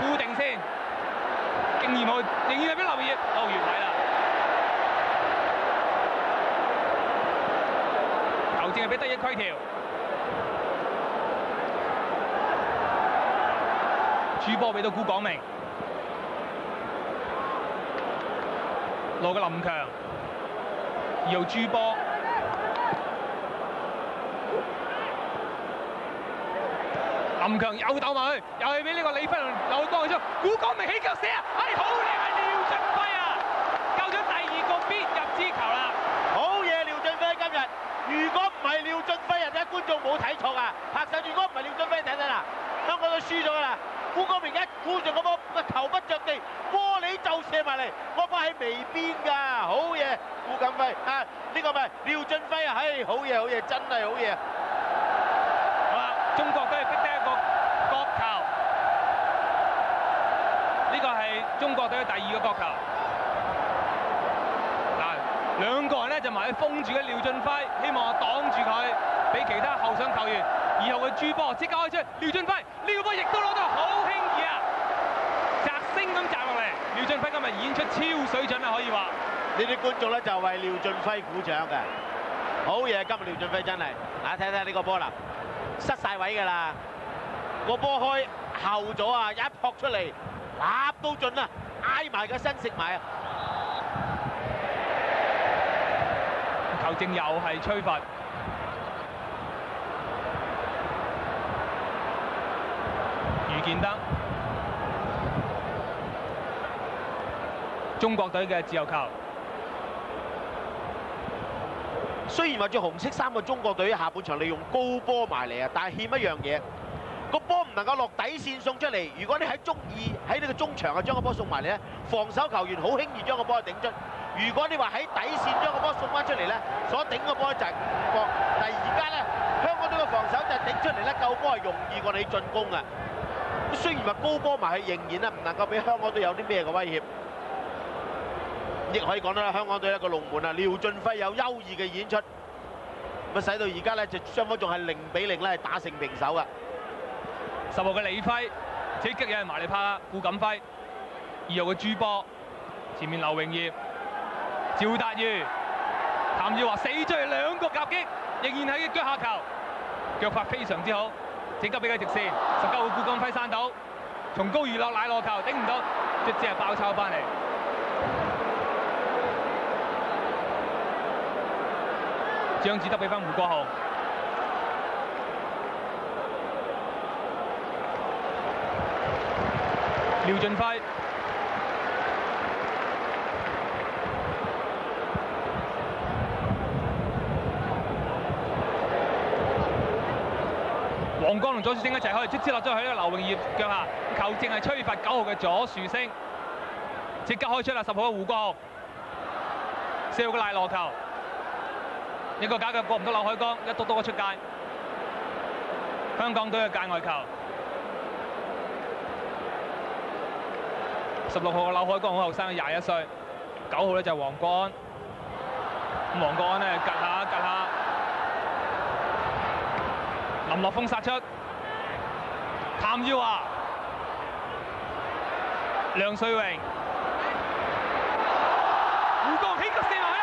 固定先，竟然冇，仍然係俾劉榮業，哦完睇啦。球證係俾得一規條。主波俾到古廣明，羅嘅林強，二號朱波，林強又鬥埋去，又係俾呢個李輝龍劉光去出，古廣明起腳射啊！係好靚係廖俊輝啊，救咗第二個必入之球啦！好嘢，廖俊輝今日，如果，觀眾冇睇錯啊！拍手，如果唔係廖俊輝，睇睇啦，香港都輸咗㗎啦！古國明一箍住個波，個頭不着地，玻璃就射埋嚟，個波喺微邊㗎，好嘢，古錦輝啊！呢個咪廖俊輝啊，唉，好嘢好嘢，真係好嘢！好啦，中國都係逼得一個角球，呢個係中國隊第二個角球。嗱，兩個人咧就埋去封住嘅廖俊輝，希望擋住佢，俾其他後上球員。二號嘅朱波即刻開出，廖俊輝呢個波亦都攞到好輕易啊！擲星咁擲落嚟，廖俊輝今日演出超水準啊，可以話。呢啲觀眾咧就為廖俊輝鼓掌嘅，好嘢！今日廖俊輝真係，嗱睇睇呢個波啦，失晒位㗎啦，個波開後咗啊，一撲出嚟，立到盡啊，挨埋個身食埋啊！球證又係吹罰。余建德，中國隊嘅自由球。雖然話着紅色衫嘅中國隊下半場利用高波埋嚟啊，但係欠一樣嘢，個波唔能夠落底線送出嚟。如果你喺中二喺呢個中場啊將個波送埋嚟咧，防守球員好輕易將個波頂出。如果你話喺底線將個波送翻出嚟咧，所頂個波就係誤波。但係而家咧，香港隊嘅防守就係頂出嚟咧，救波係容易過你進攻啊！雖然話高波埋去，仍然咧唔能夠俾香港隊有啲咩嘅威脅。亦可以講得啦，香港隊一個龍門啊，廖俊輝有優異嘅演出，咁啊使到而家咧就雙方仲係零比零咧係打成平手噶。十號嘅李輝，即刻有人埋嚟拍顧錦輝。二號嘅朱波，前面劉榮業、趙達瑜、譚耀華死追兩個夾擊，仍然係嘅腳下球。腳法非常之好，即刻俾佢直線，十九號顧光輝散到，從高娛樂奶落球頂唔到，直接係爆抄翻嚟。張志德俾翻胡國豪，廖俊輝。光同左樹星一齊去，即接落咗去呢個劉永業腳下，球證係吹罰九號嘅左樹星，即刻開出啦，十號嘅胡國雄，四號嘅賴羅球，一個假腳過唔到劉海江，一篤篤出界，香港隊嘅界外球，十六號嘅劉海江好後生，廿一歲，九號咧就黃國安，咁黃國安咧下趌下。林樂峰殺出，譚耀華、梁瑞榮、胡國起腳射埋啦，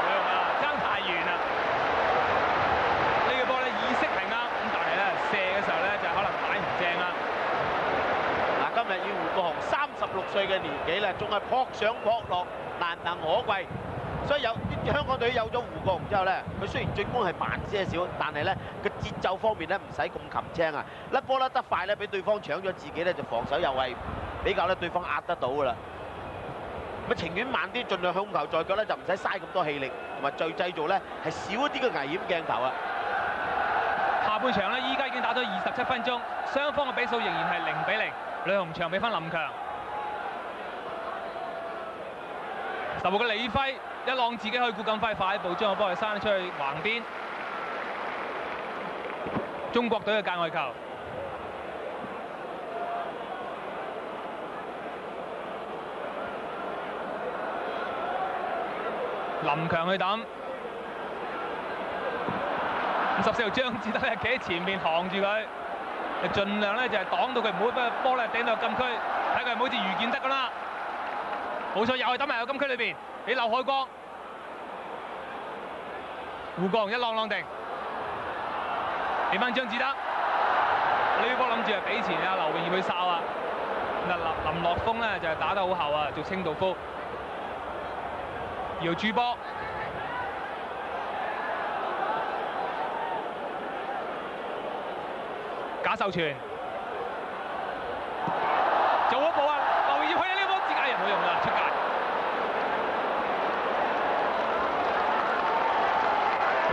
冇用啊，爭太遠啦。呢個波咧意識係啱，咁但係咧射嘅時候咧就可能擺唔正啦。嗱，今日以胡國雄三十六歲嘅年紀咧，仲係撲上撲落，難能可貴。所以有香港隊有咗胡國雄之後咧，佢雖然進攻係慢些少，但係咧個節奏方面咧唔使咁擒青啊！甩波甩得快咧，俾對方搶咗自己咧，就防守又係比較咧對方壓得到噶啦。咁情願慢啲，盡量控球在腳咧，就唔使嘥咁多氣力，同埋再製造咧係少一啲嘅危險鏡頭啊！下半場咧，依家已經打咗二十七分鐘，雙方嘅比數仍然係零比零。李鴻祥俾翻林強，十號嘅李輝一浪自己去顧咁快快步將個波係生出去橫邊，中國隊嘅界外球。林強去抌。五十四號張志德咧企喺前面扛住佢，就盡量咧就係擋到佢唔好俾個波咧頂到禁區，睇佢唔好似余建德咁啦。冇錯，又係抌埋個禁區裏邊，俾劉海光、胡國雄一浪浪定，俾翻張志德。呢波諗住係俾錢啊劉永業去哨啊，嗱林林樂峰咧就係打得好後啊，做清道夫，搖住波。賈秀全做一步啊！劉耀去呢波自己人冇用啦，出界。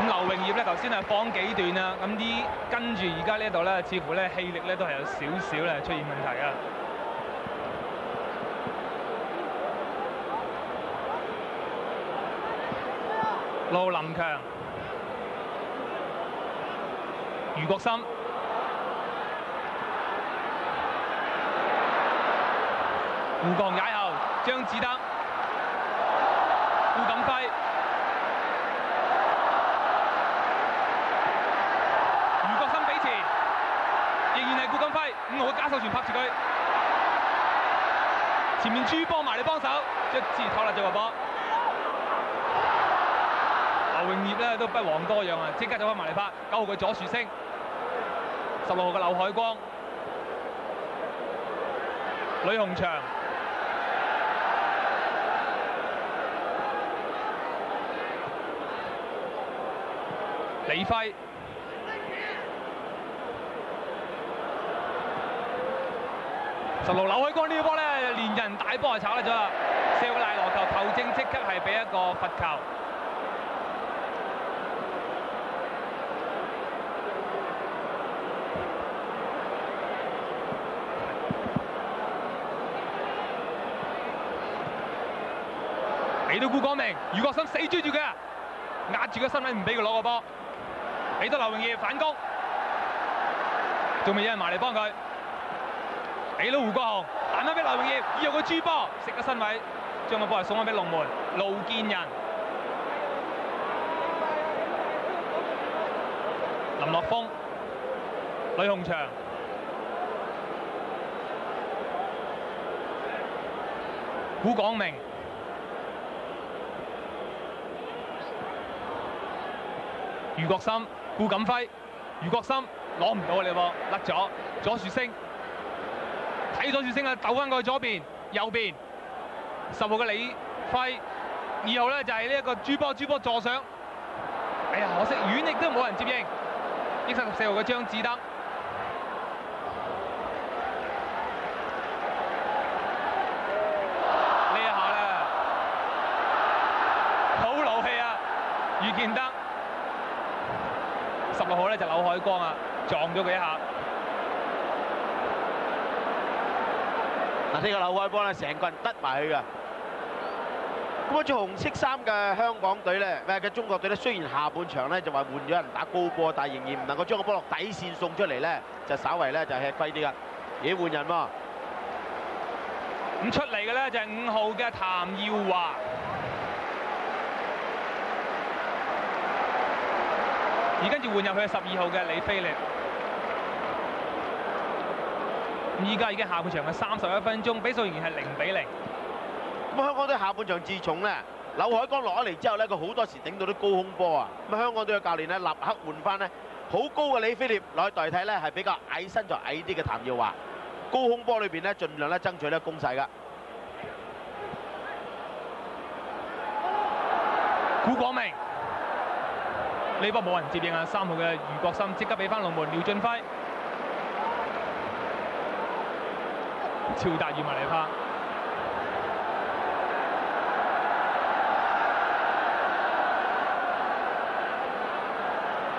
劉永業咧頭先係放幾段啦，咁啲跟住而家呢度咧，似乎咧氣力咧都係有少少咧出現問題啊。盧林強、余國森。胡國踩後，張志德、顧錦輝、余國森俾前，仍然係顧錦輝，五號嘅加手全拍住佢，前面朱波埋嚟幫手，一支拖甩咗個波。劉永業咧都不遑多讓啊，即刻走翻埋嚟拍，九號嘅左樹星，十六號嘅劉海光、呂鴻祥。李輝、十六劉海光呢波咧，連人大波就炒甩咗啦！四個賴羅球球正即刻係俾一個罰球。俾到顧光明，余國森死追住佢啊！壓住個身位唔俾佢攞個波。俾到劉永業反攻，仲未有人埋嚟幫佢，俾到胡國雄，彈翻俾劉永業，以後個珠波食個身位，將個波係送翻俾龍門盧建仁、林樂峰、呂鴻祥、古廣明。余國森、顧錦輝、余國森攞唔到啊！你波甩咗，左樹星睇左樹星啊，抖翻过去左邊、右邊，十號嘅李輝，二號咧就係呢一個朱波，朱波助上，哎呀可惜遠亦都冇人接應，一三十四號嘅張志德。呢一下咧，好勞氣啊！余建德，十六號咧就柳海光啊，撞咗佢一下。嗱，呢個劉海波咧，成個人得埋去㗎。咁啊，着紅色衫嘅香港隊咧，唔係嘅中國隊咧，雖然下半場咧就話換咗人打高波，但係仍然唔能夠將個波落底線送出嚟咧，就稍為咧就吃虧啲㗎。咦，換人喎？咁出嚟嘅咧就係五號嘅譚耀華。而跟住換入去十二號嘅李飛力。咁依家已經下半場嘅三十一分鐘，比數仍然係零比零。咁香港隊下半場自重咧柳海光落咗嚟之後咧，佢好多時頂到啲高空波啊！咁香港隊嘅教練咧立刻換翻咧好高嘅李飛烈落去代替咧係比較矮身材矮啲嘅譚耀華，高空波裏邊咧盡量咧爭取咧攻勢噶。古廣明呢波冇人接應啊！三號嘅余國森即刻俾翻龍門廖俊輝，超達與埋嚟拍。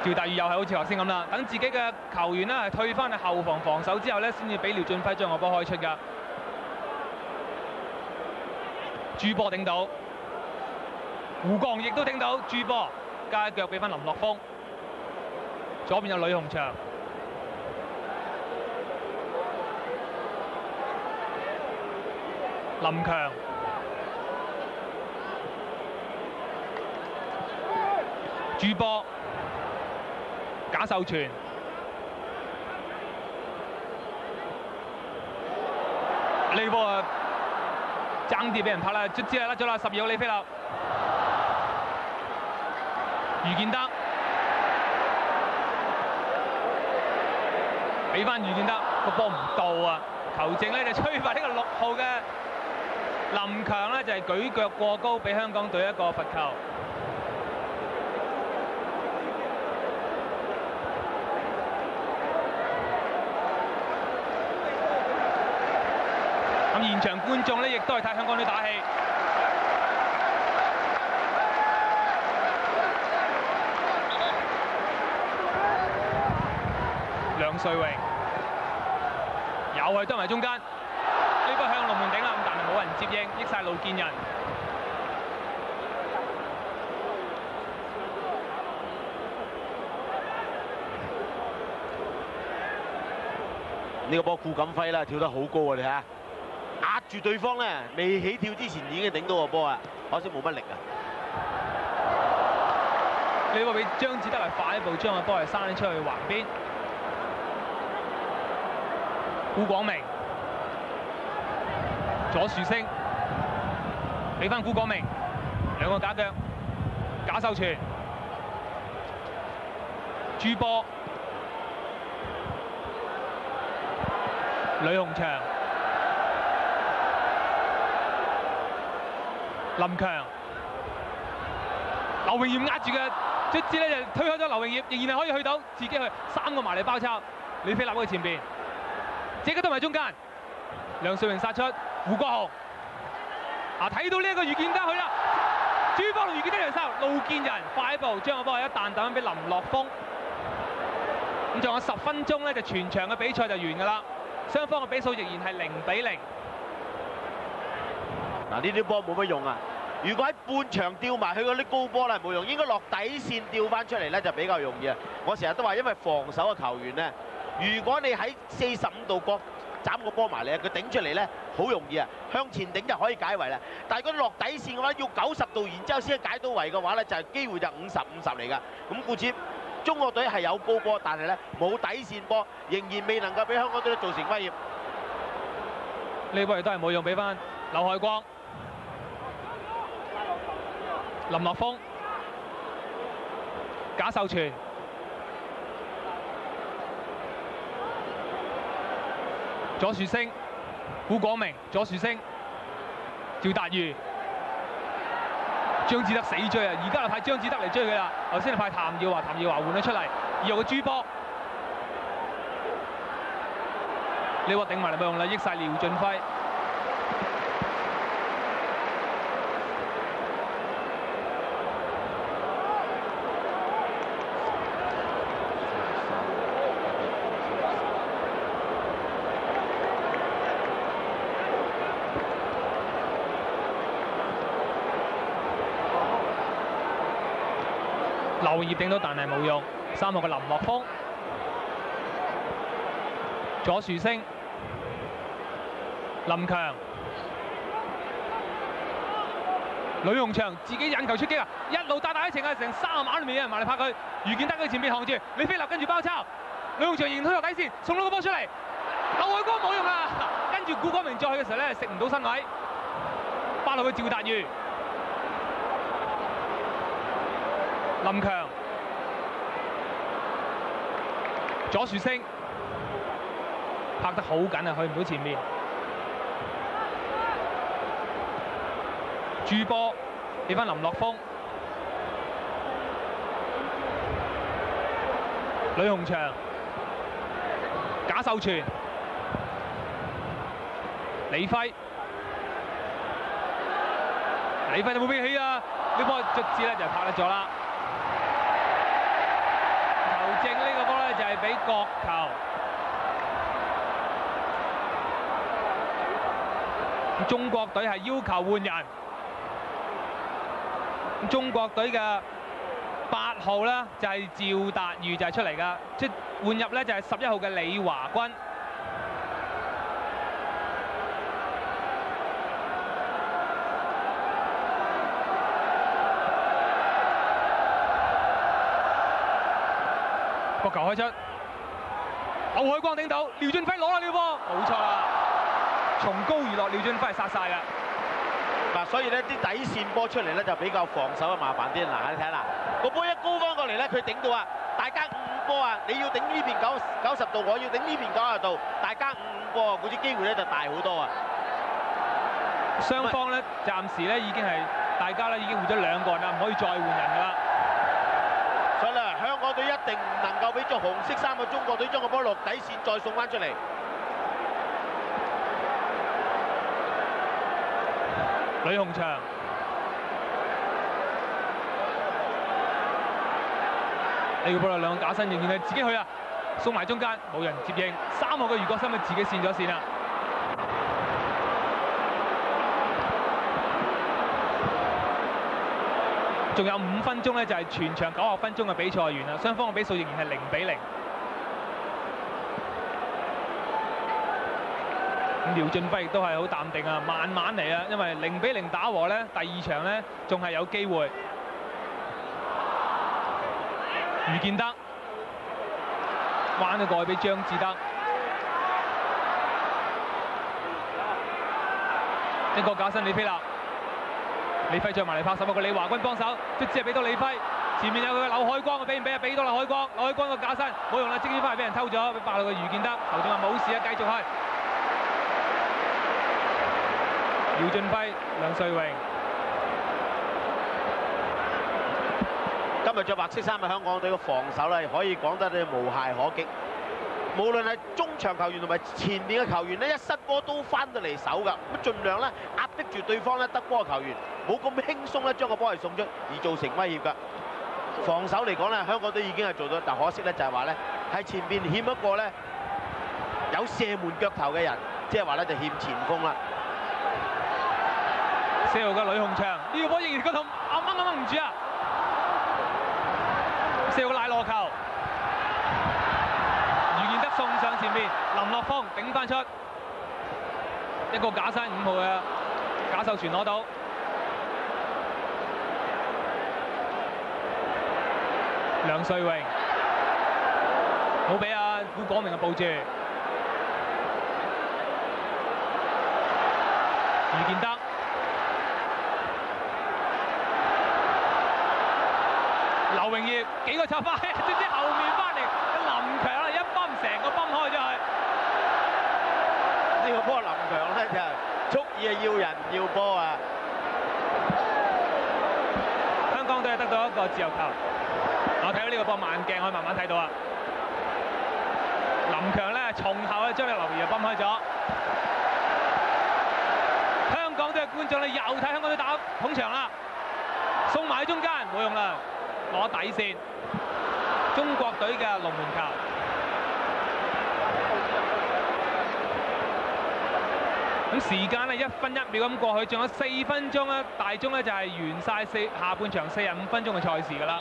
趙大宇又係好似頭先咁啦，等自己嘅球員呢係退翻去後防防守之後呢，先至俾廖俊輝將個波開出㗎。朱波頂到，胡鋼亦都頂到，朱波加一腳俾翻林樂峰。左邊有呂鴻祥，林強。朱波。贾秀全，呢波啊爭啲俾人拍啦，卒之係甩咗啦，十二號李飛立，余建德，俾翻余建德個波唔到啊！球證咧就吹罰呢個六號嘅林強咧就係舉腳過高，俾香港隊一個罰球。咁現場觀眾咧，亦都係替香港隊打氣。梁瑞榮又係得埋中間，呢波向龍門頂啦，咁但係冇人接應，益晒路見人。呢個波顧錦輝啦，跳得好高啊！你睇下，壓住對方咧，未起跳之前已經頂到個波啊！可惜冇乜力啊！你話俾張志德嚟快一步將個波係生出去橫邊。顧廣明左樹星俾翻古廣明。兩個假腳，賈秀全朱波。呂洪祥、林強、劉榮業壓住嘅，卒之咧就推開咗劉榮業，仍然係可以去到自己去三個埋嚟包抄，李飛立喺前邊，自己都埋中間，梁瑞榮殺出，胡國雄啊睇到呢一個余建德去啦，朱波同余建德人手，路見人快步將個波一彈彈俾林樂峰，咁仲有十分鐘咧就全場嘅比賽就完㗎啦。雙方嘅比數仍然係零比零。嗱，呢啲波冇乜用啊！如果喺半場吊埋去嗰啲高波咧冇用，應該落底線吊翻出嚟咧就比較容易啊！我成日都話，因為防守嘅球員咧，如果你喺四十五度角斬個波埋嚟，佢頂出嚟咧好容易啊，向前頂就可以解圍啦。但係佢落底線嘅話，要九十度，然之後先解到圍嘅話咧，就係、機會就五十五十嚟噶。咁故此，中國隊係有高波，但係咧冇底線波，仍然未能夠俾香港隊造成威脅。呢波亦都係冇用，俾翻劉海光、林樂峰、假秀全。左樹星古廣明、左树星、趙達瑜、張志德死追啊！而家就派张志德嚟追佢啦。头先就派谭耀华，谭耀华换咗出嚟，以后嘅朱波。你话顶埋嚟咪用啦，益晒廖俊辉。頂到，但係冇用。三號嘅林樂峰，左樹星，林強，呂鴻祥自己引球出擊啊！一路打打一程啊，成三十碼裏面有人埋嚟拍佢。余建德喺前面行住，李飛立跟住包抄，呂鴻祥迎推落底線，送咗個波出嚟，劉海光冇用啊！跟住古光明再去嘅時候咧，食唔到身位，巴落去趙達瑜。林強、左樹星拍得好緊啊，去唔到前面。朱波俾翻林樂峰、呂洪祥、賈秀全、李輝、李輝有冇飛起啊？呢波卒之咧就拍得咗啦。就係俾角球。中國隊係要求換人，中國隊嘅八號咧就係趙達瑜就係出嚟噶，即換入咧就係十一號嘅李華軍。球開出，劉海光頂到，廖俊輝攞啦呢個波，冇錯啦，從高而落，廖俊輝係殺晒㗎。嗱，所以咧啲底線波出嚟咧就比較防守啊麻煩啲。嗱，你睇啦，個波一高翻過嚟咧，佢頂到啊，大家五五波啊，你要頂呢邊九九十度，我要頂呢邊九十度，大家五五波啊，嗰啲機會咧就大好多啊。雙方咧暫時咧已經係大家咧已經換咗兩個人啦，唔可以再換人㗎啦。所以咧，香港隊一定唔能夠俾咗紅色衫嘅中國隊將個波落底線再送翻出嚟。呂鴻祥，呢個波有兩個假身，仍然係自己去啊，送埋中間，冇人接應。三號嘅余國森咪自己線咗線啦。仲有五分鐘咧，就係全場九十分鐘嘅比賽完啦，雙方嘅比數仍然係零比零。廖俊輝亦都係好淡定啊，慢慢嚟啊，因為零比零打和咧，第二場咧仲係有機會。余建德彎咗過去俾張志德，一個假身李飛啦。李輝再埋嚟拍十一個李華軍幫手，都只係俾到李輝，前面有佢嘅劉海光，俾唔俾啊？俾到劉海光，劉海光個假身冇用啦，即刻翻嚟俾人偷咗，俾爆到個余建德，头先话冇事啊，繼續去。廖俊輝、梁瑞榮，今日着白色衫嘅香港隊嘅防守咧，可以講得你無懈可擊。無論係中場球員同埋前面嘅球員咧，一失波都翻到嚟手㗎，咁盡量咧壓迫住對方咧得波嘅球員，冇咁輕鬆咧將個波係送出而造成威脅㗎。防守嚟講咧，香港都已經係做到，但可惜咧就係話咧喺前邊欠一個咧有射門腳頭嘅人，即係話咧就欠前鋒啦。四號嘅呂鴻祥，呢個波仍然個頭啱啱啱唔住啊！四號嘅賴羅球。余建德送上前面，林樂峰頂翻出一個假身，五號嘅假秀全攞到。梁瑞榮冇俾啊古廣明嘅抱住，余建德。劉榮業幾個插花，直接後面翻嚟，林強啦一崩成個崩開咗去。呢個波林強咧就係蓄意係要人唔要波啊！香港隊係得到一個自由球。我睇到呢個波慢鏡可以慢慢睇到啊。林強咧從後咧將呢個劉儀就崩開咗。香港隊嘅觀眾咧又睇香港隊打捧場啦，送埋喺中間冇用啦，攞底線。中國隊嘅龍門球。咁時間咧一分一秒咁過去，仲有四分鐘咧，大鐘咧就係完晒四下半場四十五分鐘嘅賽事㗎啦。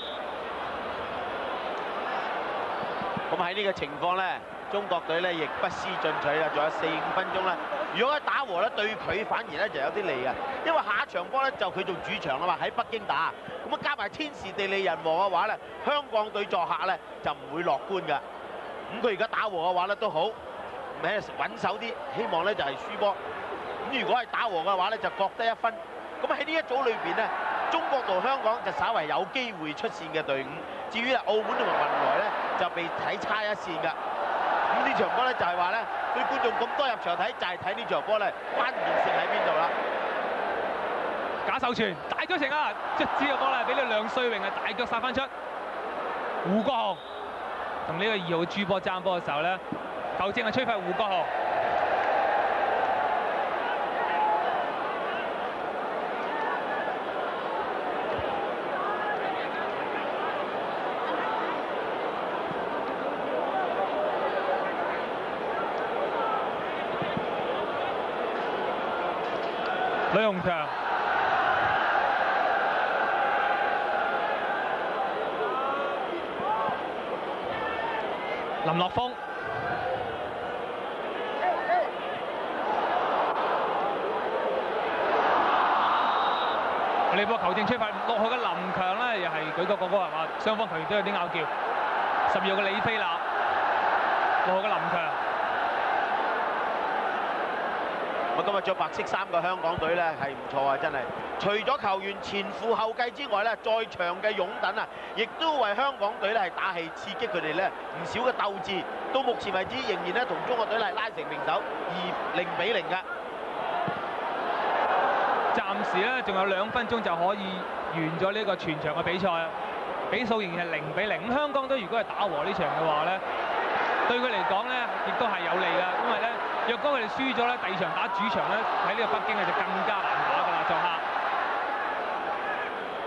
咁喺呢個情況咧，中國隊咧亦不思進取啦，仲有四五分鐘啦。如果一打和咧，對佢反而咧就有啲利嘅，因為下一場波咧就佢做主場啊嘛，喺北京打。咁啊加埋天時地利人和嘅話咧，香港隊作客咧就唔會樂觀㗎。咁佢而家打和嘅話咧都好，咪穩守啲，希望咧就係輸波。咁如果係打和嘅話咧，就各得一分。咁喺呢一組裏邊咧，中國同香港就稍為有機會出線嘅隊伍。至於澳門同埋文萊咧，就被睇差一線㗎。咁呢場波咧就係話咧，對觀眾咁多入場睇，就係睇呢場波咧，關鍵性喺邊度啦？假手傳大腳成啊！卒之個波咧，俾呢梁瑞榮啊大腳殺翻出。胡國雄同呢個二號朱波爭波嘅時候咧，球證係吹罰胡國雄。呂鴻強。林乐峰，呢波球证出发落去嘅林强咧，又系举个个波系嘛？双方球员都有啲拗撬。十二号嘅李飞立，落去嘅林强。咁今日着白色衫嘅香港隊咧係唔錯啊，真係。除咗球員前赴後繼之外咧，在場嘅擁趸啊，亦都為香港隊咧係打氣，刺激佢哋咧唔少嘅鬥志。到目前為止，仍然咧同中國隊係拉成平手，二零比零嘅。暫時咧仲有兩分鐘就可以完咗呢個全場嘅比賽啊！比數仍然係零比零。香港隊如果係打和呢場嘅話咧，對佢嚟講咧亦都係有利㗎，因為咧若果佢哋輸咗咧，第二場打主場咧喺呢個北京咧就更加難打㗎啦，作客。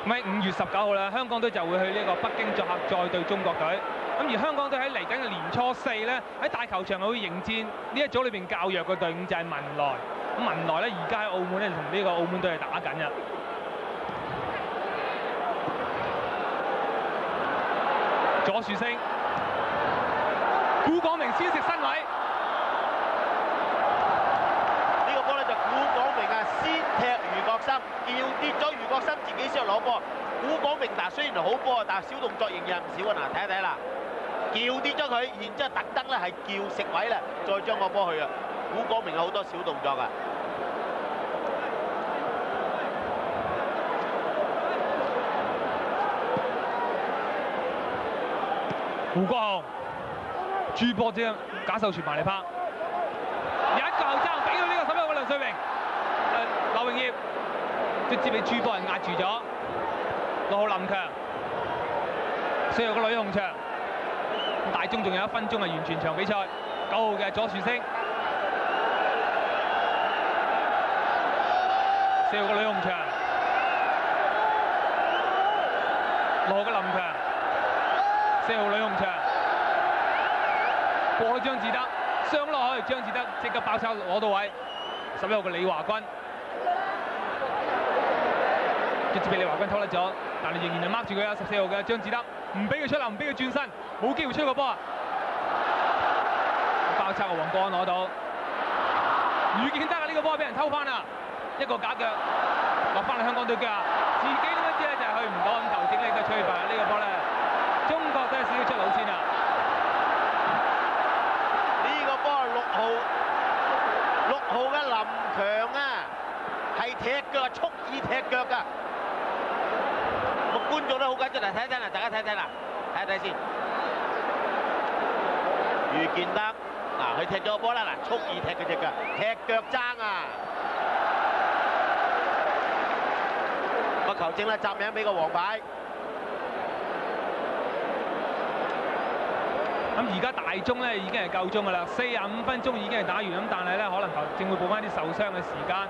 咁喺五月十九號咧，香港隊就會去呢個北京作客再對中國隊。咁而香港隊喺嚟緊嘅年初四咧，喺大球場會迎戰呢一組裏邊較弱嘅隊伍就係文萊。咁文萊咧而家喺澳門咧同呢個澳門隊係打緊嘅。左樹星，古廣明先食身位，呢個波咧就古廣明啊，先踢余國生，叫跌咗余國生自己先攞波。古广明嗱雖然好波，但系小動作仍然唔少啊！嗱，睇一睇啦，叫跌咗佢，然之後特登咧係叫食位咧，再將個波去啊！古广明有好多小動作啊！胡國雄，朱波啫，假手傳埋嚟拍，一個後爭俾到呢個十一號嘅梁帥榮，誒劉榮業，直接俾朱波人壓住咗，六號林強，四號嘅呂鴻祥，大鐘仲有一分鐘係完全場比賽，九號嘅左樹星，四號嘅呂鴻祥，六號嘅林強。四號呂鴻祥過咗張志德，上落去張志德即刻包抄攞到位。十一號嘅李華軍，俾李華軍偷甩咗，但係仍然係 mark 住佢啊！十四號嘅張志德唔俾佢出流，唔俾佢轉身，冇機會出個波啊！包抄嘅黃國安攞到，余建德啊！呢個波俾人偷翻啦，一個假腳落翻嚟香港隊腳，自己點樣知咧就係去唔到咁頭整呢個吹罰呢個波咧。中國都係少少出路先啊！呢個波係六號，六號嘅林強啊，係踢腳，蓄意踢腳㗎。觀眾都好緊張，嚟睇睇啦，大家睇睇啦，睇睇先。余建德嗱，佢踢咗波啦，嗱，蓄意踢佢隻腳，踢腳爭啊！個球證咧集名俾個黃牌。咁而家大鐘咧已經係夠鐘㗎啦，四十五分鐘已經係打完，咁但係咧可能球證會補翻啲受傷嘅時間。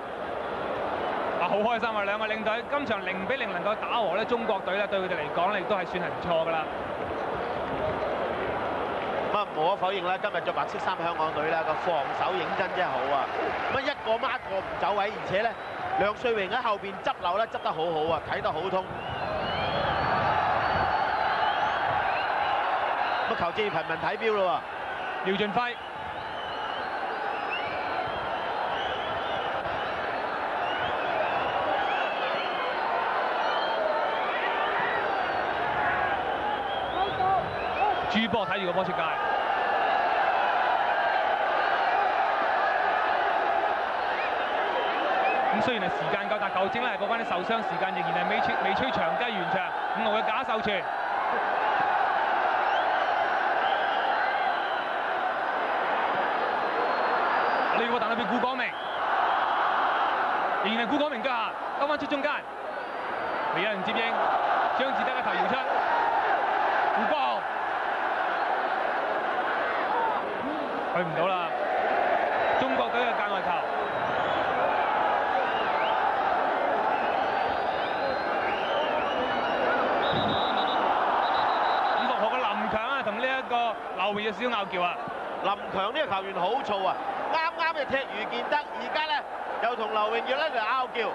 啊，好開心啊！兩個領隊今場零比零能夠打和咧，中國隊咧對佢哋嚟講咧亦都係算係唔錯噶啦。咁啊，無可否認啦，今日着白色衫香港隊啦，個防守認真真係好啊！咁啊，一個孖個唔走位，而且咧梁瑞榮喺後邊執漏咧執得好好啊，睇得好通。咁啊，球證要頻頻睇標咯喎廖俊輝。朱波睇住個波出界。咁雖然係時間夠，但球證咧係講翻啲受傷時間仍然係未吹未吹長雞完場，五號嘅假手傳。呢個彈到俾顧廣明，仍然係顧廣明腳下，兜翻出中間，未有人接應，張志德嘅頭搖出，胡國豪去唔到啦，中國隊嘅界外球。五六號嘅林強啊，同呢一個劉榮有少少拗撬啊。林強呢個球員好燥啊，啱啱就踢余建德，而家咧又同劉榮耀咧就拗撬。